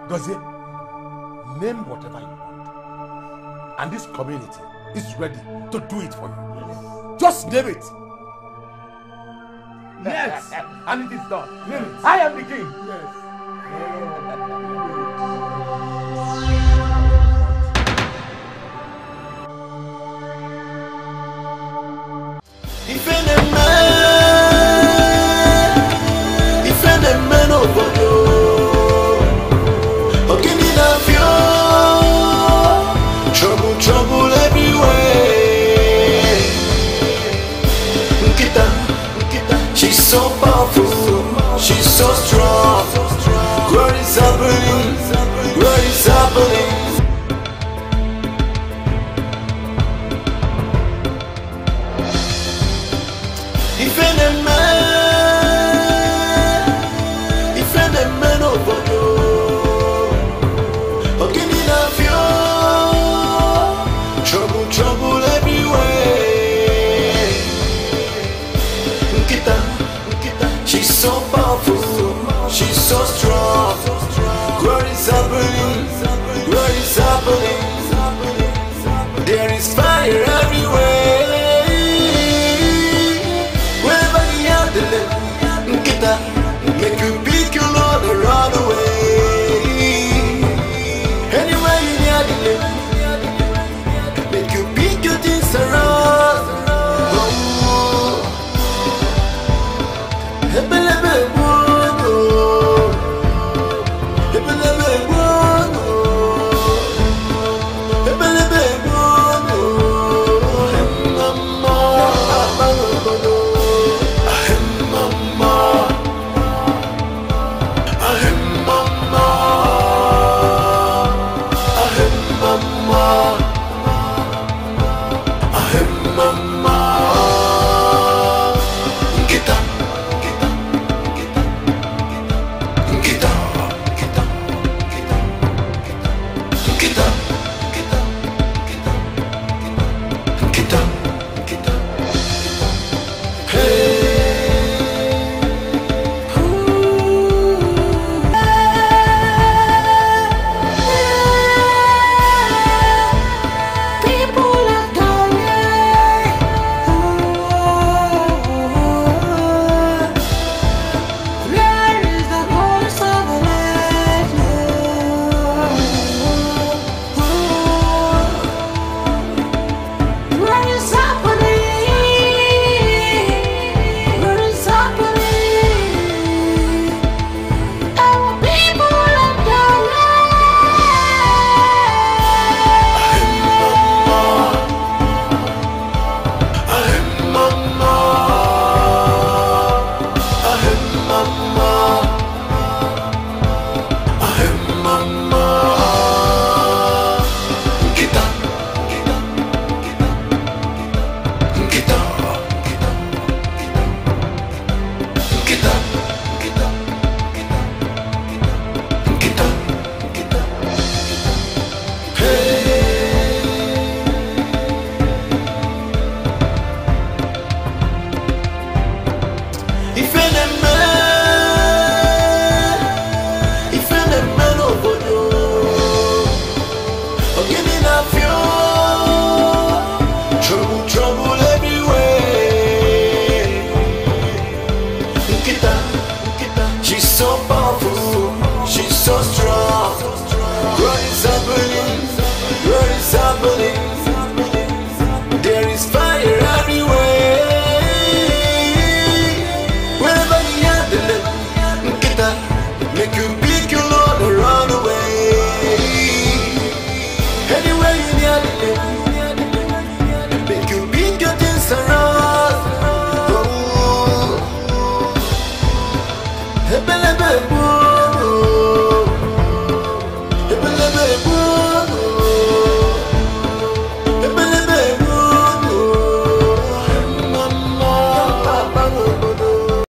Gozie, name whatever you want. And this community is ready to do it for you. Just name it. Yes, and it is done. Name it. I am the king. Yes. na-eme so strong What is happening? What is happening? Ife na-eme